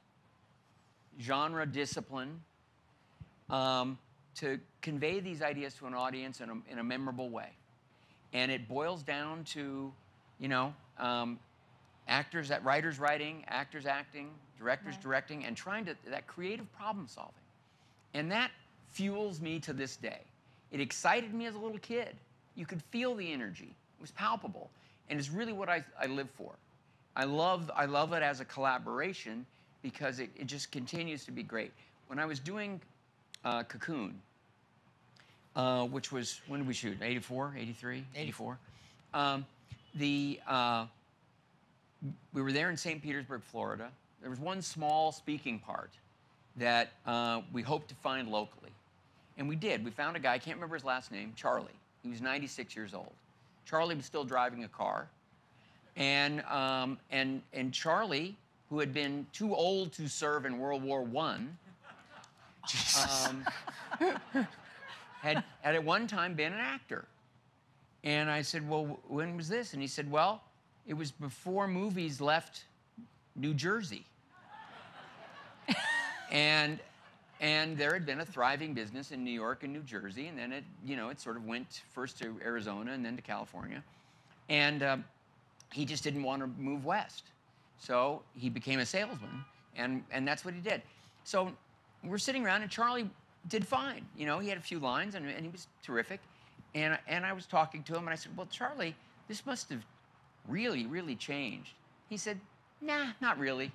genre discipline, um, to convey these ideas to an audience in a, in a memorable way. And it boils down to, you know, um, actors, that writers writing, actors acting, directors Right. directing, and trying to that creative problem solving. And that fuels me to this day. It excited me as a little kid. You could feel the energy. It was palpable. And it's really what I, I live for. I love, I love it as a collaboration because it, it just continues to be great. When I was doing uh, Cocoon, uh, which was when did we shoot? 84, 83, 84. Um, the uh, we were there in St. Petersburg, Florida. There was one small speaking part that uh, we hoped to find locally, and we did. We found a guy. I can't remember his last name. Charlie. He was 96 years old. Charlie was still driving a car, and um, and and Charlie, who had been too old to serve in World War One, um, had had at one time been an actor. And I said, "Well, when was this?" And he said, "Well, it was before movies left New Jersey." and and there had been a thriving business in New York and New Jersey, and then it, you know, it sort of went first to Arizona and then to California, and um, he just didn't want to move west, so he became a salesman, and and that's what he did. So we're sitting around, and Charlie did fine. You know, he had a few lines, and, and he was terrific, and and I was talking to him, and I said, "Well, Charlie, this must have really, really changed." He said, "Nah, not really."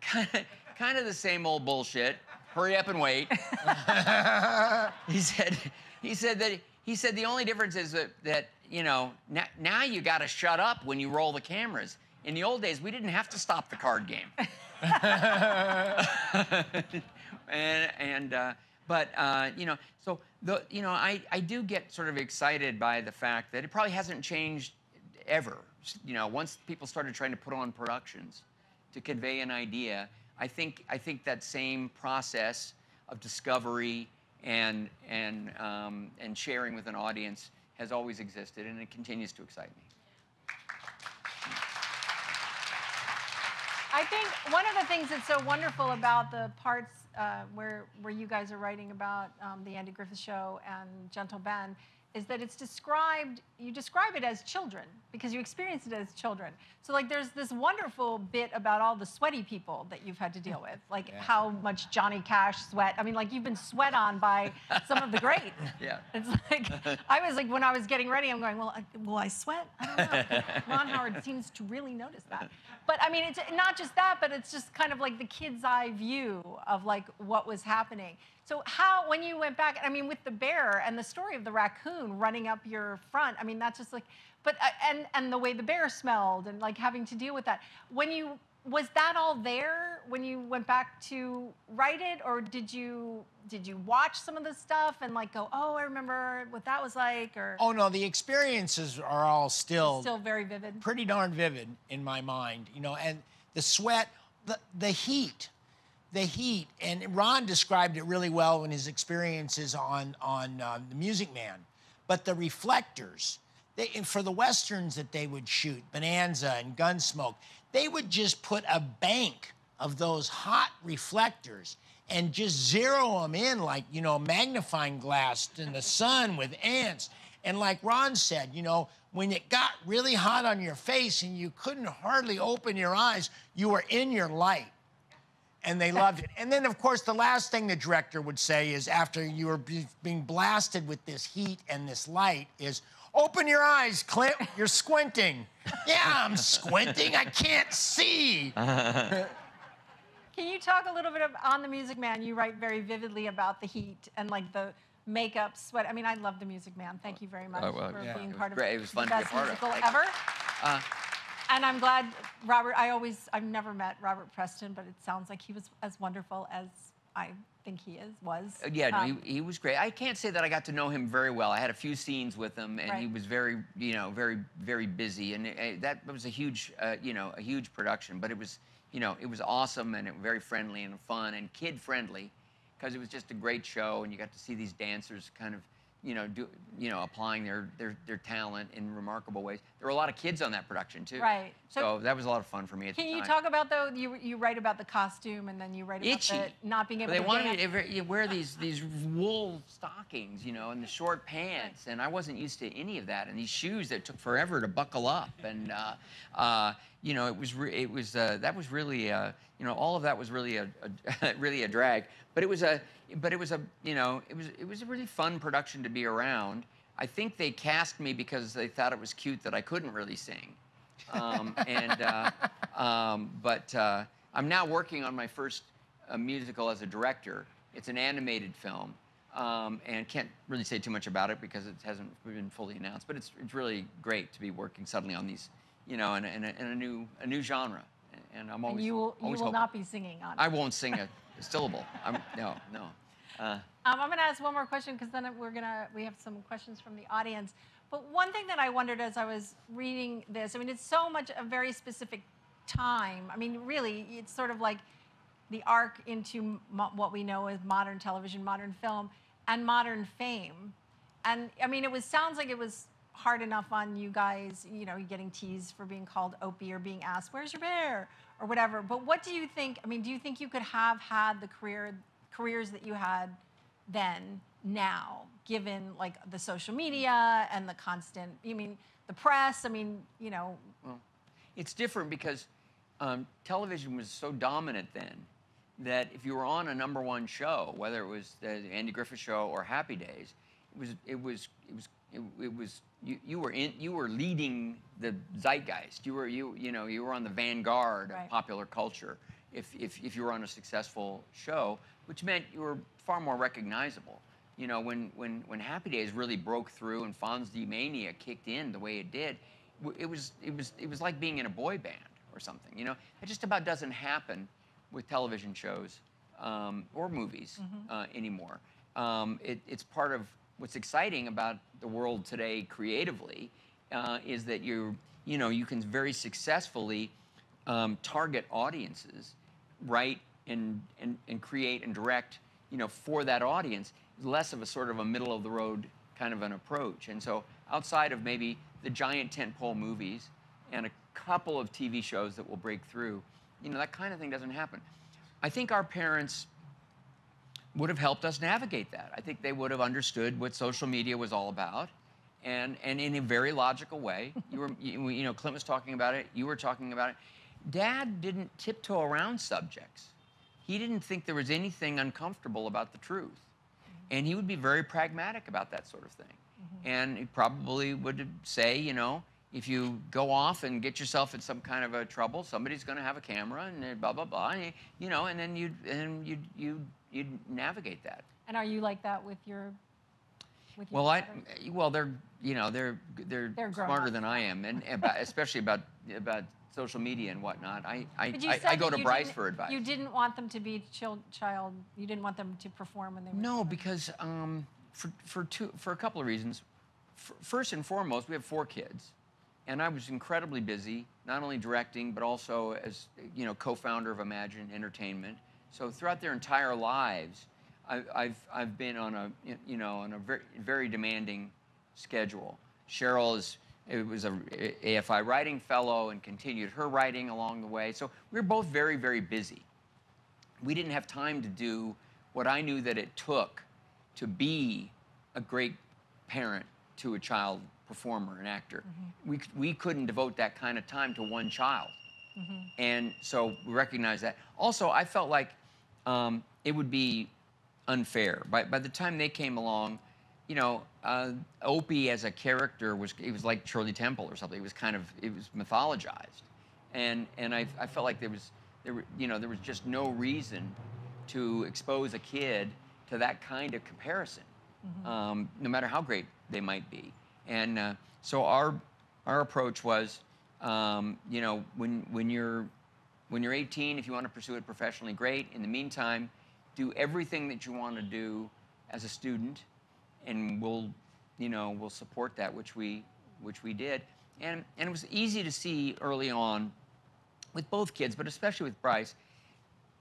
kind of, kind of the same old bullshit. Hurry up and wait. he said, he said that he said the only difference is that, that you know now, now you got to shut up when you roll the cameras. In the old days, we didn't have to stop the card game. and and uh, but uh, you know, so the you know, I I do get sort of excited by the fact that it probably hasn't changed ever. You know, once people started trying to put on productions to convey an idea, I think I think that same process of discovery and and um, and sharing with an audience has always existed, and it continues to excite me. I think one of the things that's so wonderful about the parts uh, where where you guys are writing about um, the Andy Griffith Show and Gentle Ben is that it's described. You describe it as children because you experience it as children. So like, there's this wonderful bit about all the sweaty people that you've had to deal with, like how much Johnny Cash sweat. I mean, like you've been sweat on by some of the greats. Yeah. It's like I was like when I was getting ready, I'm going, well, I- will I sweat? I don't know. Ron Howard seems to really notice that. But I mean, it's not just that, but it's just kind of like the kid's eye view of like what was happening. So how, when you went back, I mean, with the bear and the story of the raccoon running up your front, I mean, that's just like, but uh, and and the way the bear smelled and like having to deal with that. When you was that all there when you went back to write it, or did you did you watch some of the stuff and like go, oh, I remember what that was like, or Oh no, the experiences are all still still very vivid? pretty darn vivid in my mind, you know, and the sweat, the, the heat, the heat, and Ron described it really well in his experiences on on uh, the Music Man, but the reflectors, they, for the westerns that they would shoot, Bonanza and Gunsmoke, they would just put a bank of those hot reflectors and just zero them in like you know magnifying glass in the sun with ants. And like Ron said, you know, when it got really hot on your face and you couldn't hardly open your eyes, you were in your light. And they loved it. And then, of course, the last thing the director would say is after you were be- being blasted with this heat and this light is, open your eyes, Clint, you're squinting. yeah, I'm squinting, I can't see. Can you talk a little bit of, on the Music Man? You write very vividly about the heat and like the makeup, sweat. I mean, I love the Music Man. Thank you very much Oh, well, for yeah. being part of It was fun the to be a best part of. musical Thank ever. Uh, And I'm glad Robert. I always, I've never met Robert Preston, but it sounds like he was as wonderful as I think he is. Was. Uh, Yeah, no, Um, he, he was great. I can't say that I got to know him very well. I had a few scenes with him, and he was very, you know, very, very busy, and uh, that was a huge, uh, you know, a huge production. But it was, you know, it was awesome and it was very friendly and fun and kid friendly, because it was just a great show, and you got to see these dancers kind of, you know, do, you know, applying their their their talent in remarkable ways. There were a lot of kids on that production too. Right. So, So- that was a lot of fun for me. Can you talk about though? You you write about the costume and then you write about itchy. the not being able But they to wanted dance. to you wear these these wool stockings, you know, and the short pants, and I wasn't used to any of that. And these shoes that took forever to buckle up, and uh, uh, you know, it was it was uh, that was really uh, you know all of that was really a, a really a drag. But it was a but it was a you know it was it was a really fun production to be around. I think they cast me because they thought it was cute that I couldn't really sing. Um, and uh, um, but uh, I'm now working on my first uh, musical as a director It's an animated film, um, and can't really say too much about it because it hasn't been fully announced. But it's it's really great to be working suddenly on these, you know, in, a- in, a, in a new a new genre. And I'm always And you will, you will hoping. not be singing on it. I won't sing a syllable. I'm, no, no. Uh, Um, I'm going to ask one more question because then we're going to we have some questions from the audience. But one thing that I wondered as I was reading this, I mean, it's so much a very specific time. I mean, really, it's sort of like the arc into what we know as modern television, modern film, and modern fame. And I mean, it was sounds like it was hard enough on you guys, you know, getting teased for being called Opie or being asked, "Where's your bear?" Or whatever. But what do you think? I mean, do you think you could have had the career careers that you had then now, given like the social media and the constant? You mean, the press. I mean, you know, Well, it's different because um, television was so dominant then that if you were on a number one show, whether it was the Andy Griffith Show or Happy Days, it was it was it was it, it was you, you were in you were leading the zeitgeist. You were you you know you were on the vanguard Right. of popular culture. If, if if you were on a successful show, which meant you were far more recognizable. You know, when when when Happy Days really broke through and Fonzie Mania kicked in the way it did, it was it was it was like being in a boy band or something. You know, it just about doesn't happen with television shows um, or movies uh, anymore. Um, it, it's part of what's exciting about the world today creatively uh, is that you you know you can very successfully um, target audiences, write and, and and create and direct you know for that audience less of a sort of a middle of the road kind of an approach. And so outside of maybe the giant tentpole movies and a couple of TV shows that will break through, you know, that kind of thing doesn't happen. I think our parents would have helped us navigate that. I think they would have understood what social media was all about. And, and in a very logical way, you were, you, you know, Clint was talking about it, you were talking about it. Dad didn't tiptoe around subjects. He didn't think there was anything uncomfortable about the truth. And he would be very pragmatic about that sort of thing. Mm-hmm. And he probably would say, you know, if you go off and get yourself in some kind of a trouble, somebody's going to have a camera and blah blah blah. And, you know, and then you and you you you navigate that. and are you like that with your? With your Well, I well they're you know they're they're, They're smarter than I am, and about, especially about about social media and whatnot. I I, I, I go to Bryce for advice. You didn't want them to be child, child. You didn't want them to perform when they were. No, children. because um, for for two for a couple of reasons. F- first and foremost, we have four kids, and I was incredibly busy, not only directing but also as you know co-founder of Imagine Entertainment. So throughout their entire lives, I, I've I've been on a you know on a very very demanding schedule. Cheryl is it was a AFI writing fellow and continued her writing along the way. So we were both very very busy we didn't have time to do what I knew that it took to be a great parent to a child performer, an actor. Mm-hmm. We, we couldn't devote that kind of time to one child. And so we recognized that. Also, I felt like um, it would be unfair. By, by the time they came along, you know, uh, Opie as a character was, it was like Shirley Temple or something. It was kind of, it was mythologized. And, and I, I felt like there was, there, were- you know, there was just no reason to expose a kid to that kind of comparison, um, no matter how great they might be. And uh, so our, our approach was, um, you know, when, when you're when you're 18, if you want to pursue it professionally, great. In the meantime, do everything that you want to do as a student, and we'll, you know, we'll support that, which we, which we did. And and it was easy to see early on, with both kids, but especially with Bryce.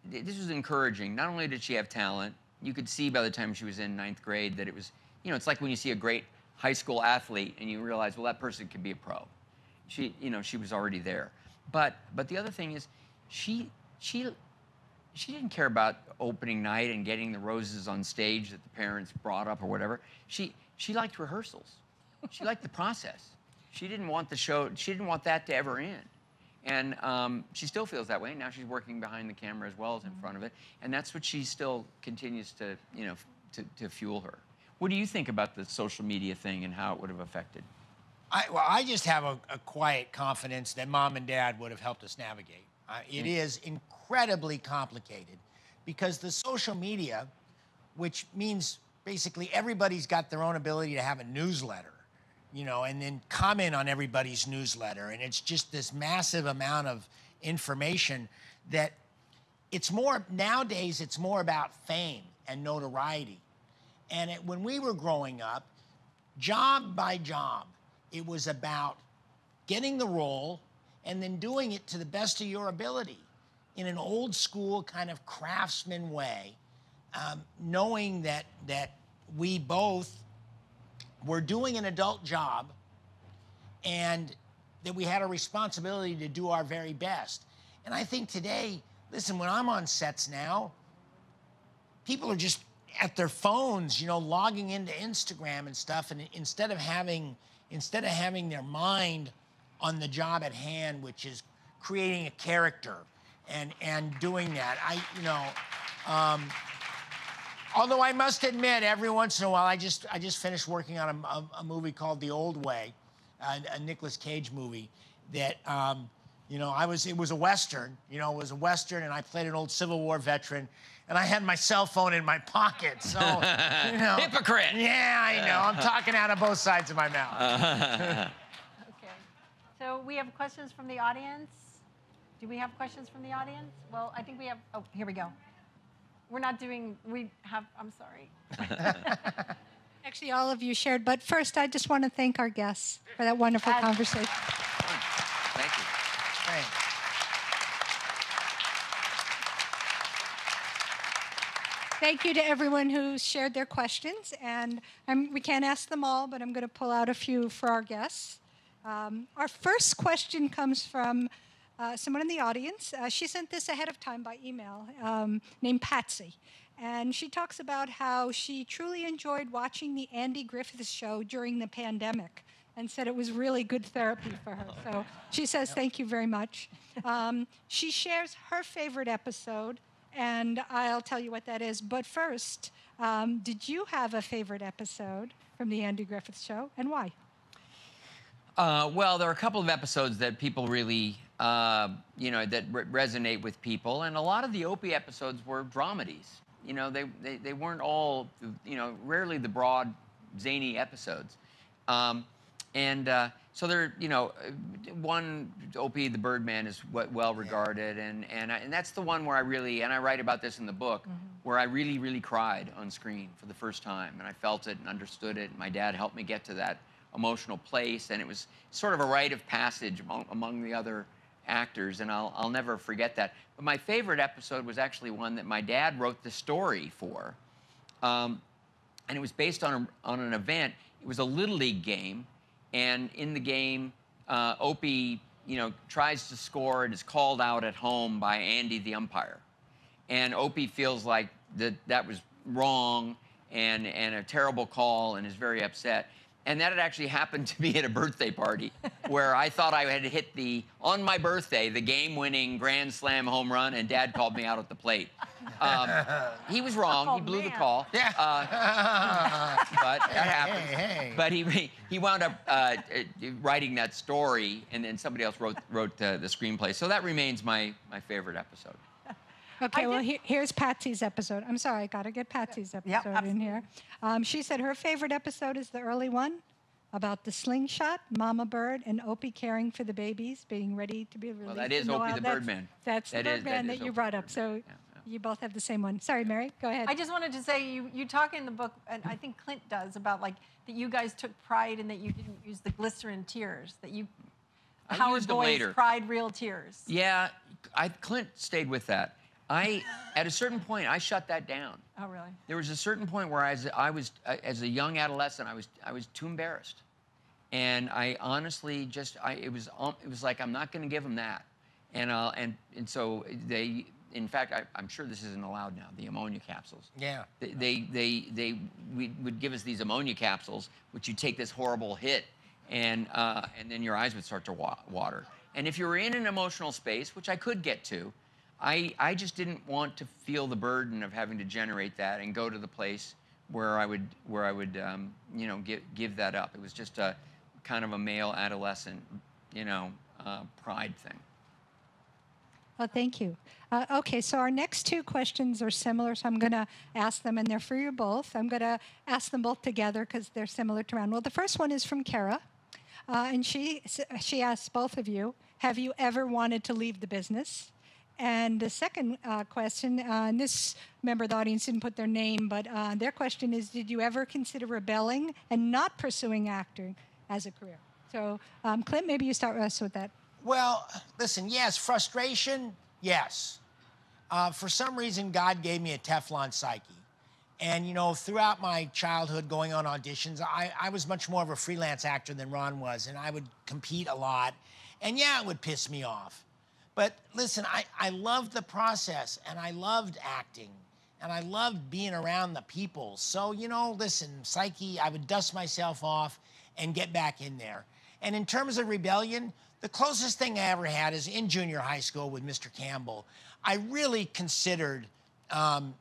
This was encouraging. Not only did she have talent, you could see by the time she was in ninth grade that it was, you know, it's like when you see a great high school athlete and you realize, well, that person could be a pro she you know she was already there. But but the other thing is she she she didn't care about opening night and getting the roses on stage that the parents brought up or whatever. She she liked rehearsals. She liked the process. She didn't want the show she didn't want that to ever end. And um, she still feels that way. Now she's working behind the camera as well as in front of it. And that's what she still continues to you know to, to fuel her. What do you think about the social media thing and how it would have affected I, well, I just have a, a quiet confidence that mom and dad would have helped us navigate. Uh, it is incredibly complicated because the social media which means basically everybody's got their own ability to have a newsletter, you know, and then comment on everybody's newsletter. And it's just this massive amount of information that it's more nowadays it's more about fame and notoriety and it, when we were growing up job by job it was about getting the role and then doing it to the best of your ability in an old school kind of craftsman way um, knowing that that we both were doing an adult job and that we had a responsibility to do our very best. And i think today listen, when I'm on sets now, people are just at their phones, you know, logging into Instagram and stuff, and instead of having instead of having their mind on the job at hand, which is creating a character and and doing that, I you know. Um, although I must admit, every once in a while, I just I just finished working on a, a, a movie called The Old Way, a, a Nicolas Cage movie that um, you know, I was it was a western. You know, it was a western, and I played an old Civil War veteran, and I had my cell phone in my pocket. So, you know, hypocrite. Yeah, I know. I'm talking out of both sides of my mouth. okay. So we have questions from the audience. Do we have questions from the audience? Well, I think we have. Oh, here we go. We're not doing. We have. I'm sorry. Actually, all of you shared, but first, I just want to thank our guests for that wonderful conversation. Thank you. Thanks. Thank you to everyone who shared their questions. And I'm, we can't ask them all, but I'm going to pull out a few for our guests. Um, our first question comes from uh, someone in the audience. Uh, she sent this ahead of time by email, um, named Patsy. And she talks about how she truly enjoyed watching the Andy Griffith show during the pandemic and said it was really good therapy for her. So she says thank you very much. Um, she shares her favorite episode, and I'll tell you what that is. But first, um, did you have a favorite episode from the Andy Griffith Show, and why? Uh, well, there are a couple of episodes that people really, uh, you know, that re- resonate with people, and a lot of the Opie episodes were dramedies. You know, they, they, they weren't all, you know, rarely the broad, zany episodes. Um, and uh, so there, you know, one Opie the Birdman is well regarded, and and I, and that's the one where I really and I write about this in the book, mm-hmm. where I really really cried on screen for the first time, and I felt it and understood it. And my dad helped me get to that emotional place, and it was sort of a rite of passage among, among the other actors, and I'll I'll never forget that. But my favorite episode was actually one that my dad wrote the story for, um, and it was based on a, on an event. It was a little league game and in the game, uh, Opie, you know, tries to score and is called out at home by Andy, the umpire. And Opie feels like that that was wrong and, and a terrible call and is very upset. And that had actually happened to me at a birthday party where I thought I had hit the, on my birthday, the game winning grand slam home run, and dad called me out at the plate. Um, he was wrong. Oh, he blew man. the call. Yeah. Uh, but that happened. Hey, hey. But he, he wound up uh, writing that story, and then somebody else wrote, wrote uh, the screenplay. So that remains my, my favorite episode. Okay, I well, he- here's Patsy's episode. I'm sorry, I got to get Patsy's episode in here. Um, she said her favorite episode is the early one about the slingshot, Mama Bird, and Opie caring for the babies, being ready to be released. Well, that is the Opie wild. the That's- Birdman. That's the That is- that Birdman you Opie brought up. So Yeah, yeah. you both have the same one. Sorry, Mary, go ahead. I just wanted to say you, you talk in the book, and I think Clint does, about like that you guys took pride in that you didn't use the glycerin tears, that you I Howard used Boys later. cried real tears. Yeah, I, Clint stayed with that. I, at a certain point, I shut that down. Oh, really? There was a certain point where I was, I was uh, as a young adolescent, I was, I was too embarrassed, and I honestly just, I, it was, um, it was like I'm not going to give them that, and uh, and and so they, in fact, I, I'm sure this isn't allowed now. The ammonia capsules. Yeah. They, they, they, they we, would give us these ammonia capsules, which you take this horrible hit, and uh, and then your eyes would start to wa- water. And if you were in an emotional space, which I could get to, I, I just didn't want to feel the burden of having to generate that and go to the place where I would where I would um, you know give give that up. It was just a kind of a male adolescent, you know, uh, pride thing. Well, thank you. Uh, okay, so our next two questions are similar, so I'm going to ask them, and they're for you both. I'm going to ask them both together because they're similar to round. Well, the first one is from Kara, uh, and she she asks both of you, "Have you ever wanted to leave the business?" And the second uh, question, uh, and this member of the audience didn't put their name, but uh, their question is, "Did you ever consider rebelling and not pursuing acting as a career?" So, um, Clint, maybe you start us with that. Well, listen, yes, frustration, yes. Uh, for some reason, God gave me a Teflon psyche. And, you know, throughout my childhood going on auditions, I, I was much more of a freelance actor than Ron was, and I would compete a lot. And yeah, it would piss me off. But listen, I, I loved the process, and I loved acting, and I loved being around the people. So, you know, listen, psyche, I would dust myself off and get back in there. And in terms of rebellion, the closest thing I ever had is in junior high school with Mr. Campbell. I really considered um,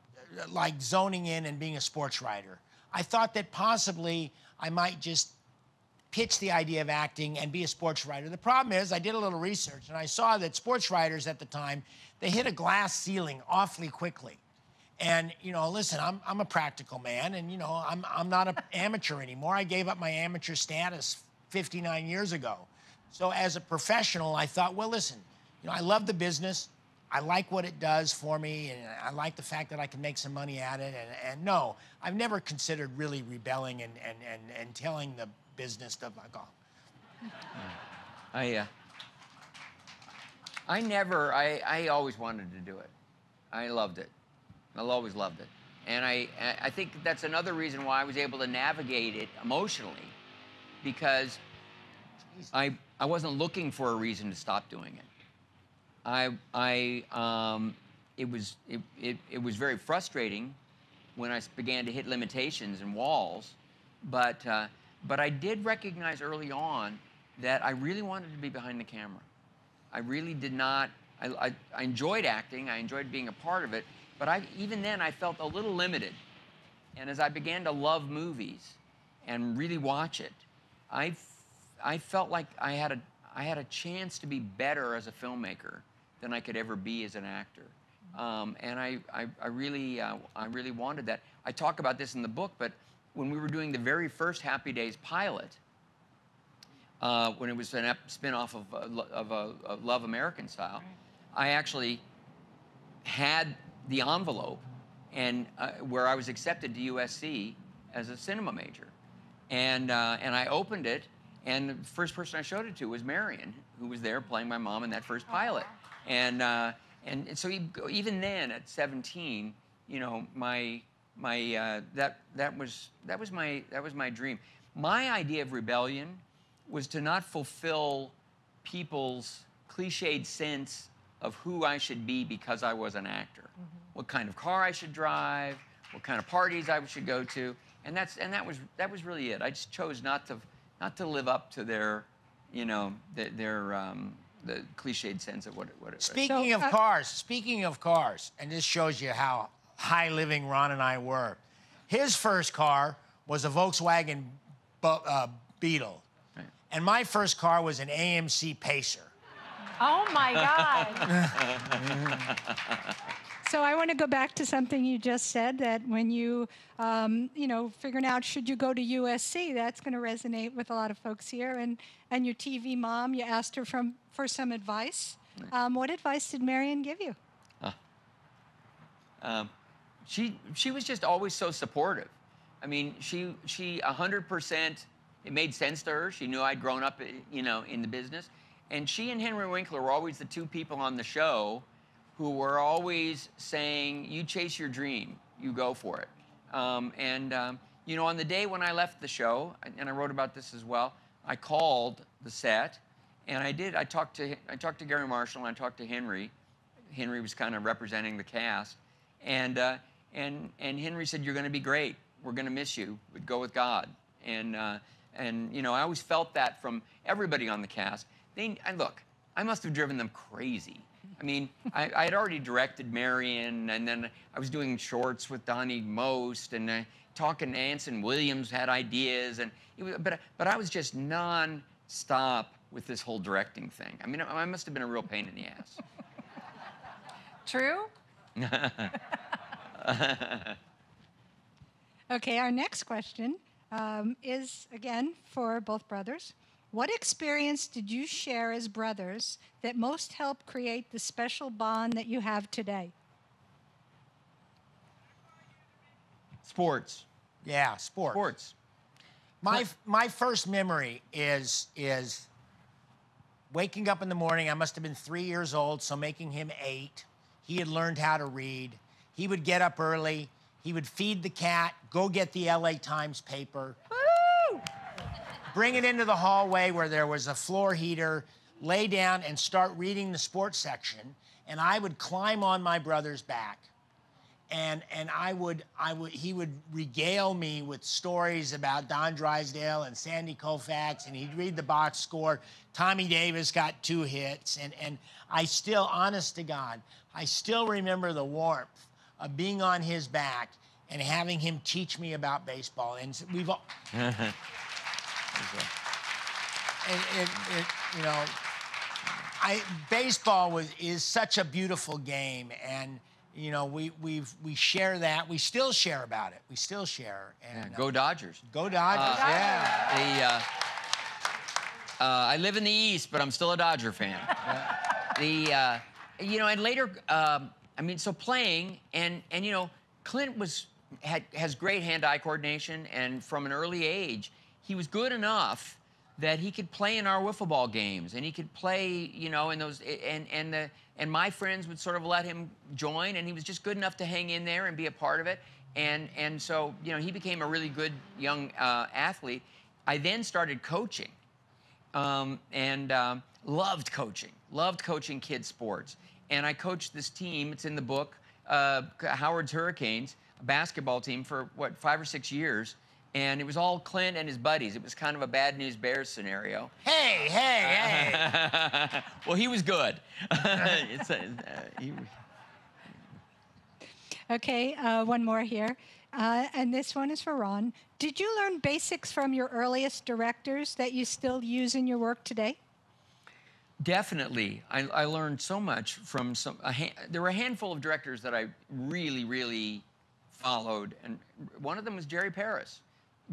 like zoning in and being a sports writer. I thought that possibly I might just pitch the idea of acting and be a sports writer. The problem is I did a little research and I saw that sports writers at the time, they hit a glass ceiling awfully quickly. And, you know, listen, I'm, I'm a practical man and, you know, I'm, I'm not an amateur anymore. I gave up my amateur status 59 years ago. So as a professional, I thought, well, listen, you know, I love the business. I like what it does for me, and I like the fact that I can make some money at it. And, and no, I've never considered really rebelling and, and, and, and telling the business to fuck off. I, uh, I never, I, I always wanted to do it. I loved it. I always loved it. And I, I think that's another reason why I was able to navigate it emotionally because I, I wasn't looking for a reason to stop doing it. I, I, um, it was, it, it, it was very frustrating when I began to hit limitations and walls, but, uh, but I did recognize early on that I really wanted to be behind the camera. I really did not, I, I, I enjoyed acting, I enjoyed being a part of it, but I, even then I felt a little limited. And as I began to love movies and really watch it, I, I felt like I had, a, I had a chance to be better as a filmmaker than I could ever be as an actor. Um, and I, I, I really, uh, I really wanted that. I talk about this in the book, but when we were doing the very first Happy Days pilot, uh, when it was an ep- spin-off of, uh, of, uh, of Love American Style, I actually had the envelope and uh, where I was accepted to USC as a cinema major. And, uh, and I opened it, and the first person I showed it to was Marion, who was there playing my mom in that first pilot. And, uh, and, and so even then, at 17, you know, my, my, uh, that, that, was, that, was my, that was my dream. My idea of rebellion was to not fulfill people's cliched sense of who I should be because I was an actor. Mm -hmm. What kind of car I should drive, what kind of parties I should go to and that's and that was that was really it. I just chose not to not to live up to their, you know, the, their um, the cliched sense of what it, what it Speaking so, of uh, cars, speaking of cars, and this shows you how high living Ron and I were. His first car was a Volkswagen uh, Beetle, right. and my first car was an AMC Pacer. Oh my God. So I want to go back to something you just said that when you, um, you know, figuring out should you go to USC, that's going to resonate with a lot of folks here. And and your TV mom, you asked her from for some advice. Um, what advice did Marion give you? Uh, um, she she was just always so supportive. I mean, she she hundred percent. It made sense to her. She knew I'd grown up, you know, in the business, and she and Henry Winkler were always the two people on the show who were always saying, you chase your dream, you go for it. Um, and, um, you know, on the day when I left the show, and I wrote about this as well, I called the set, and I did. I talked to I talked to Garry Marshall, and I talked to Henry. Henry was kind of representing the cast, and uh, and and Henry said, "You're going to be great. We're going to miss you. But go with God." And uh, and you know, I always felt that from everybody on the cast. They and look, I must have driven them crazy I mean, I, I, had already directed Marion, and then I was doing shorts with Donnie Most, and uh, talking to Anson Williams had ideas, and was, but but I was just non-stop with this whole directing thing. I mean, I, I must have been a real pain in the ass. True? Okay, our next question um, is again for both brothers. What experience did you share as brothers that most helped create the special bond that you have today? Sports. Yeah, sports. Sports. My my first memory is is waking up in the morning. I must have been three years old, so making him eight. He had learned how to read. He would get up early. He would feed the cat, go get the LA Times paper, bring it into the hallway where there was a floor heater, lay down and start reading the sports section. And I would climb on my brother's back and and I would I would he would regale me with stories about Don Drysdale and Sandy Koufax, and he'd read the box score. Tommy Davis got two hits, and and I still, honest to God, I still remember the warmth of being on his back and having him teach me about baseball. And we've all. and it, it, you know, I baseball was is such a beautiful game, and you know we we we share that. We still share about it. We still share. And Go uh, Dodgers. go Dodgers! Uh, yeah. The, uh, uh, I live in the East, but I'm still a Dodger fan. The, uh, you know, and later, um, I mean, so playing, and and you know, Clint was had has great hand-eye coordination, and from an early age, he was good enough that he could play in our wiffle ball games, and he could play, you know, in those, and and the and my friends would sort of let him join, and he was just good enough to hang in there and be a part of it, and and so you know, he became a really good young uh, athlete. I then started coaching um, and um, loved coaching, loved coaching kids sports. And I coached this team. It's in the book, uh, Howard's Hurricanes, a basketball team for what five or six years. And it was all Clint and his buddies. It was kind of a bad news bears scenario. Hey, hey, hey! well, he was good. it's a, uh, he, Okay, uh, one more here. Uh, and this one is for Ron. Did you learn basics from your earliest directors that you still use in your work today? Definitely, I, I learned so much from some. A ha- there were a handful of directors that I really, really followed, and one of them was Jerry Paris.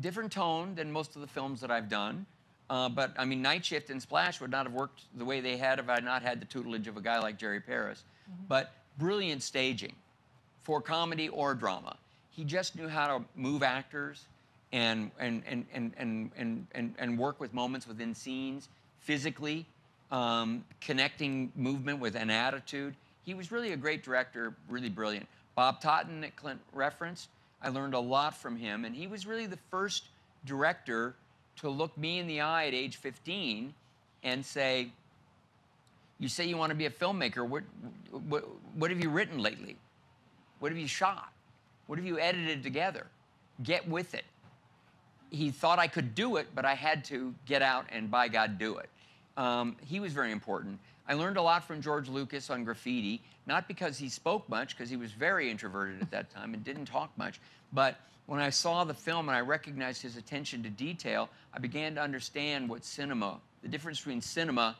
Different tone than most of the films that I've done, uh, but I mean, Night Shift and Splash would not have worked the way they had if I had not had the tutelage of a guy like Jerry Paris. But brilliant staging for comedy or drama. He just knew how to move actors and and and and and and, and, and work with moments within scenes physically, um, connecting movement with an attitude. He was really a great director, really brilliant. Bob Totten that Clint referenced, I learned a lot from him, and he was really the first director to look me in the eye at age 15 and say, you say you want to be a filmmaker. What, what, what have you written lately? What have you shot? What have you edited together? Get with it. He thought I could do it, but I had to get out and by God do it. Um, he was very important. I learned a lot from George Lucas on graffiti, not because he spoke much, because he was very introverted at that time and didn't talk much, but when I saw the film and I recognized his attention to detail, I began to understand what cinema, the difference between cinema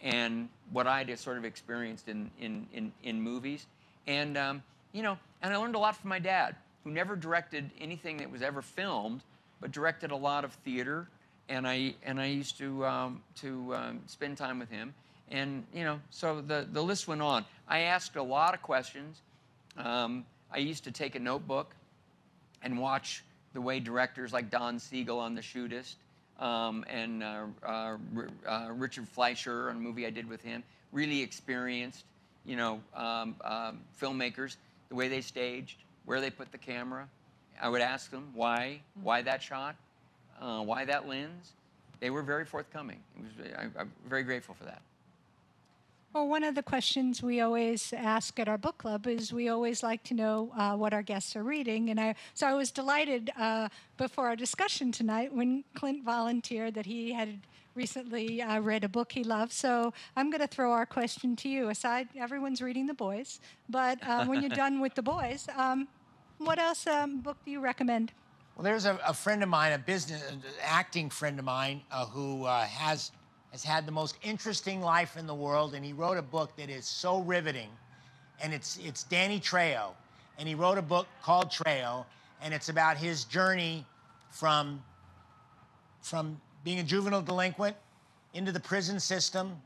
and what I'd sort of experienced in, in, in, in movies. And, um, you know, and I learned a lot from my dad, who never directed anything that was ever filmed, but directed a lot of theater. And I, and I used to, um, to um, spend time with him. And, you know, so the, the list went on. I asked a lot of questions. Um, I used to take a notebook and watch the way directors like Don Siegel on The Shootist um, and uh, uh, uh, Richard Fleischer on a movie I did with him, really experienced, you know, um, um, filmmakers, the way they staged, where they put the camera. I would ask them why, why that shot, uh, why that lens. They were very forthcoming. Was, I, I'm very grateful for that. Well, one of the questions we always ask at our book club is we always like to know uh, what our guests are reading, and I so I was delighted uh, before our discussion tonight when Clint volunteered that he had recently uh, read a book he loved. So I'm going to throw our question to you. Aside, everyone's reading the boys, but uh, when you're done with the boys, um, what else um, book do you recommend? Well, there's a, a friend of mine, a business an acting friend of mine, uh, who uh, has has had the most interesting life in the world, and he wrote a book that is so riveting and it's it's Danny Trejo, and he wrote a book called Trejo, and it's about his journey from from being a juvenile delinquent into the prison system,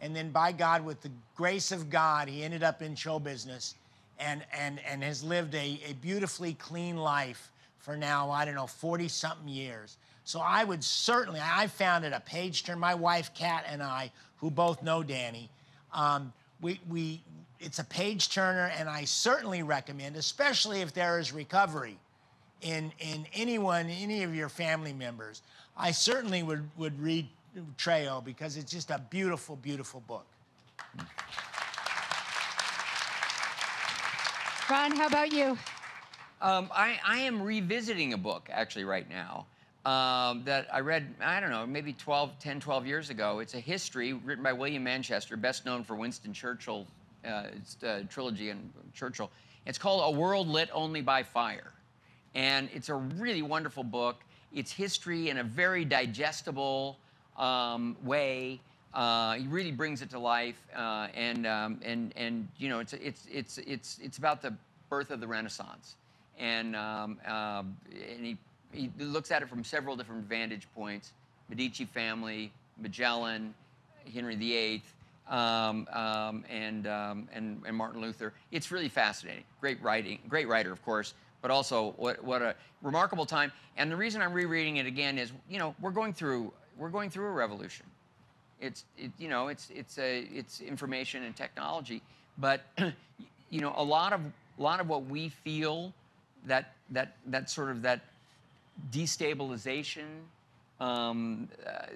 and then by God, with the grace of God, he ended up in show business, and and and has lived a, a beautifully clean life for now I don't know 40 something years. So I would certainly I found it a page turn. My wife Kat and I, who both know Danny, um, we we it's a page turner, and I certainly recommend, especially if there is recovery in in anyone, any of your family members. I certainly would would read Trejo because it's just a beautiful, beautiful book. Ron, how about you? Um, I, I am revisiting a book actually right now um, that I read, I don't know, maybe 12, 10, 12 years ago. It's a history written by William Manchester, best known for Winston Churchill, uh, a trilogy and Churchill. It's called A World Lit Only by Fire. And it's a really wonderful book. It's history in a very digestible um, way. Uh, he really brings it to life, uh, and um, and and you know, it's it's it's it's it's about the birth of the Renaissance, and um, uh, and he he looks at it from several different vantage points: Medici family, Magellan, Henry VIII, um, um, and, um, and and Martin Luther. It's really fascinating. Great writing, great writer, of course, but also what what a remarkable time. And the reason I'm rereading it again is, you know, we're going through we're going through a revolution. It's it, you know it's it's a it's information and technology, but you know a lot of a lot of what we feel that that that sort of that destabilization. Um, uh,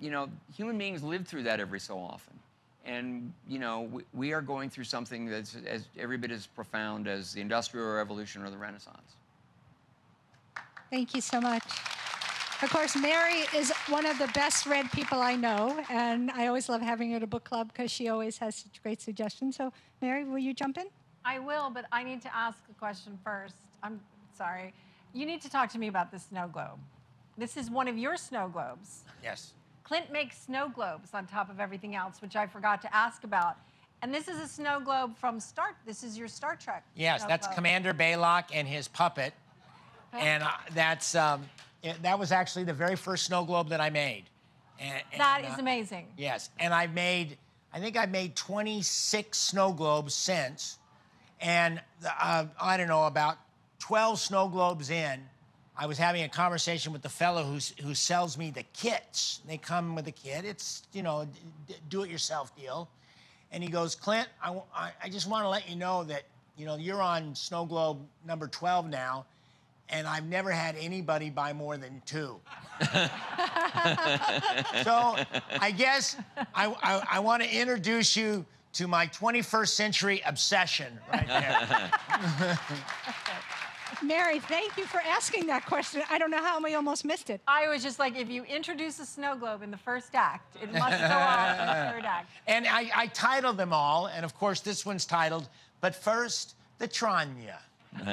you know, human beings live through that every so often. And, you know, we, we are going through something that's as every bit as profound as the Industrial Revolution or the Renaissance. Thank you so much. Of course, Mary is one of the best read people I know, and I always love having her at a book club because she always has such great suggestions. So, Mary, will you jump in? I will, but I need to ask a question first. I'm sorry. You need to talk to me about the snow globe. This is one of your snow globes. Yes. Clint makes snow globes on top of everything else, which I forgot to ask about. And this is a snow globe from Star. This is your Star Trek. Yes, that's globe. Commander Balok and his puppet, and uh, that's um, it- that was actually the very first snow globe that I made. And, and, is uh, amazing. Yes, and I've made, I think I've made 26 snow globes since, and uh, I don't know about 12 snow globes in. I was having a conversation with the fellow who's, who sells me the kits. They come with a kit. It's you know, do-it-yourself deal, and he goes, Clint, I, I just want to let you know that you know you're on snow globe number 12 now, and I've never had anybody buy more than two. So I guess I, I, I want to introduce you to my 21st century obsession right there. Mary, thank you for asking that question. I don't know how we almost missed it. I was just like, if you introduce a snow globe in the first act, it must go on in the third act. and I, I titled them all, and of course this one's titled, but first, the Tranya. We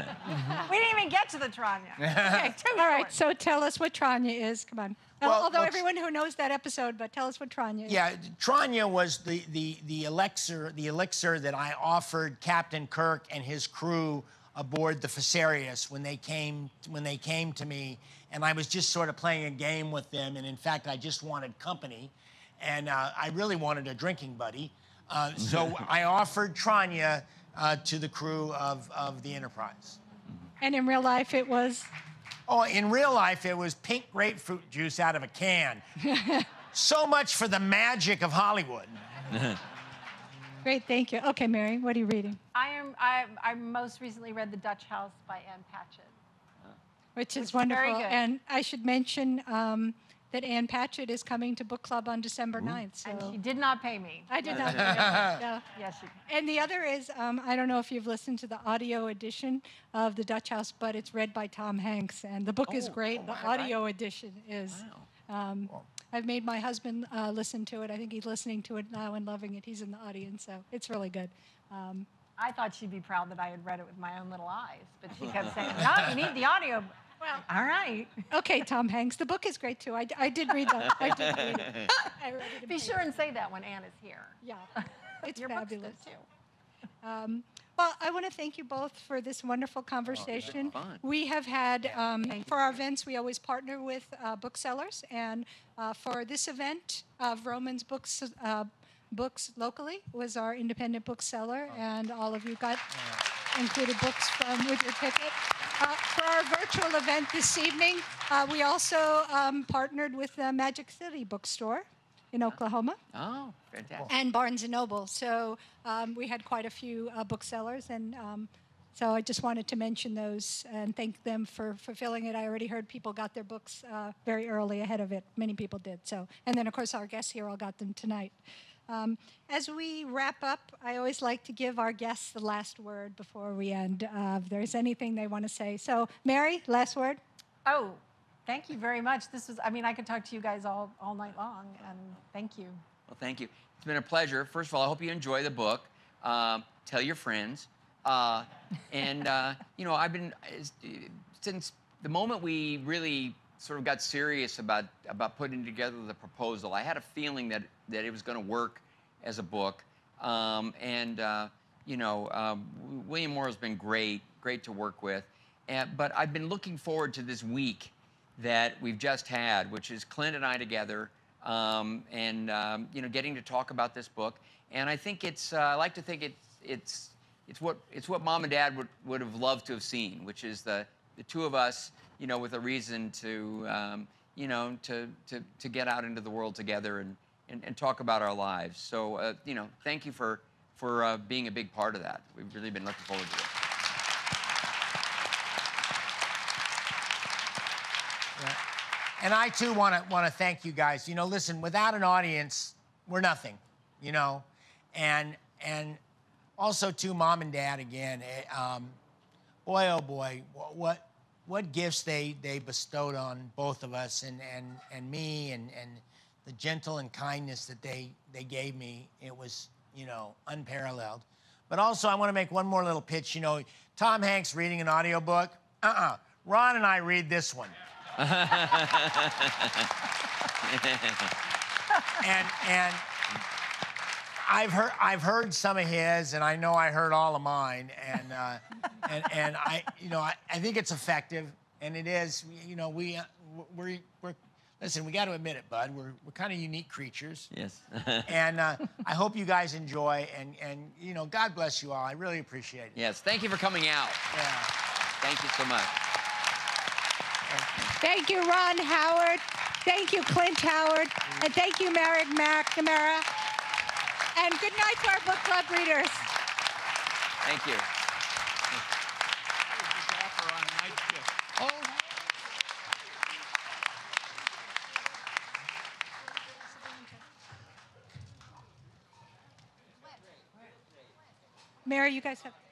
didn't even get to the Tranya. Okay, too All right, short. so tell us what Tranya is. Come on. Well, Although let's- everyone who knows that episode, but tell us what Tranya is. Yeah, Tranya was the, the, the elixir the elixir that I offered Captain Kirk and his crew aboard the Fesarius when they came when they came to me, and I was just sort of playing a game with them, and in fact I just wanted company, and uh, I really wanted a drinking buddy, uh, so I offered Tranya uh, to the crew of, of the Enterprise. And in real life, it was. Oh, in real life, it was pink grapefruit juice out of a can. so much for the magic of Hollywood. Great, thank you. Okay, Mary, what are you reading? I am. I, I most recently read *The Dutch House* by Ann Patchett. Which is Which is very wonderful. good. And I should mention um, that Ann Patchett is coming to book club on December 9th. So And she did not pay me. I did not. no. Yes, she. And the other is, um, I don't know if you've listened to the audio edition of The Dutch House, but it's read by Tom Hanks, and the book is Oh, great. oh, the wow, right. audio edition is. Um, I've made my husband uh, listen to it. I think he's listening to it now and loving it. He's in the audience, so it's really good. Um, I thought she'd be proud that I had read it with my own little eyes, but she kept saying, "No, you need the audio." Well, all right. okay, Tom Hanks. The book is great too. I, I did read the. I did read it. I read it in Be paper. sure and say that when Ann is here. Yeah, it's Your book's fabulous. good too. Um, well, I want to thank you both for this wonderful conversation. fun. We have had, um, for our events, we always partner with uh, booksellers. And uh, for this event of Vroman's Books, uh, books locally was our independent bookseller. And all of you got included books from with your ticket. Uh, for our virtual event this evening, uh, we also um, partnered with the Magic City Bookstore in Oklahoma Oh, fantastic. and Barnes and Noble. So um, we had quite a few uh, booksellers, and um, so I just wanted to mention those and thank them for fulfilling it. I already heard people got their books uh, very early ahead of it. Many people did. So, and then of course our guests here all got them tonight. Um, as we wrap up, I always like to give our guests the last word before we end. Uh, if there's anything they want to say, so Mary, last word. Oh, thank you very much. This was, I mean, I could talk to you guys all, all night long, and thank you. Well, thank you. It's been a pleasure. First of all, I hope you enjoy the book. Um, tell your friends. Uh, and, uh, you know, I've been, since the moment we really sort of got serious about, about putting together the proposal, I had a feeling that, that it was going to work as a book. Um, and, uh, you know, um, William Morrow's been great, great to work with. And, but I've been looking forward to this week that we've just had, which is Clint and I together, um, and um, you know, getting to talk about this book. And I think it's, uh, I like to think it's, it's, it's what, it's what mom and dad would, would have loved to have seen, which is the, the two of us, you know, with a reason to, um, you know, to, to, to get out into the world together and, and, and talk about our lives. So, uh, you know, thank you for, for uh, being a big part of that. We've really been looking forward to it. And I too want to want to thank you guys. You know, listen, without an audience, we're nothing. You know, and and also to mom and dad again. eh, Um, boy, oh boy, what what gifts they they bestowed on both of us and and and me and and the gentle and kindness that they they gave me. It was you know unparalleled. But also, I want to make one more little pitch. You know, Tom Hanks reading an audiobook. Uh-uh. Ron and I read this one. and and I've heard I've heard some of his, and I know I heard all of mine, and uh, and and I you know I, I think it's effective, and it is. You know we uh, we're we're listen. We got to admit it, Bud. We're we're kind of unique creatures. Yes. And uh, I hope you guys enjoy, and and you know God bless you all. I really appreciate it. yes. Thank you for coming out. Yeah. Thank you so much. Thank you, Ron Howard. Thank you, Clint Howard. And thank you, Mary McNamara. And good night to our book club readers. Thank you. Mary, you guys have.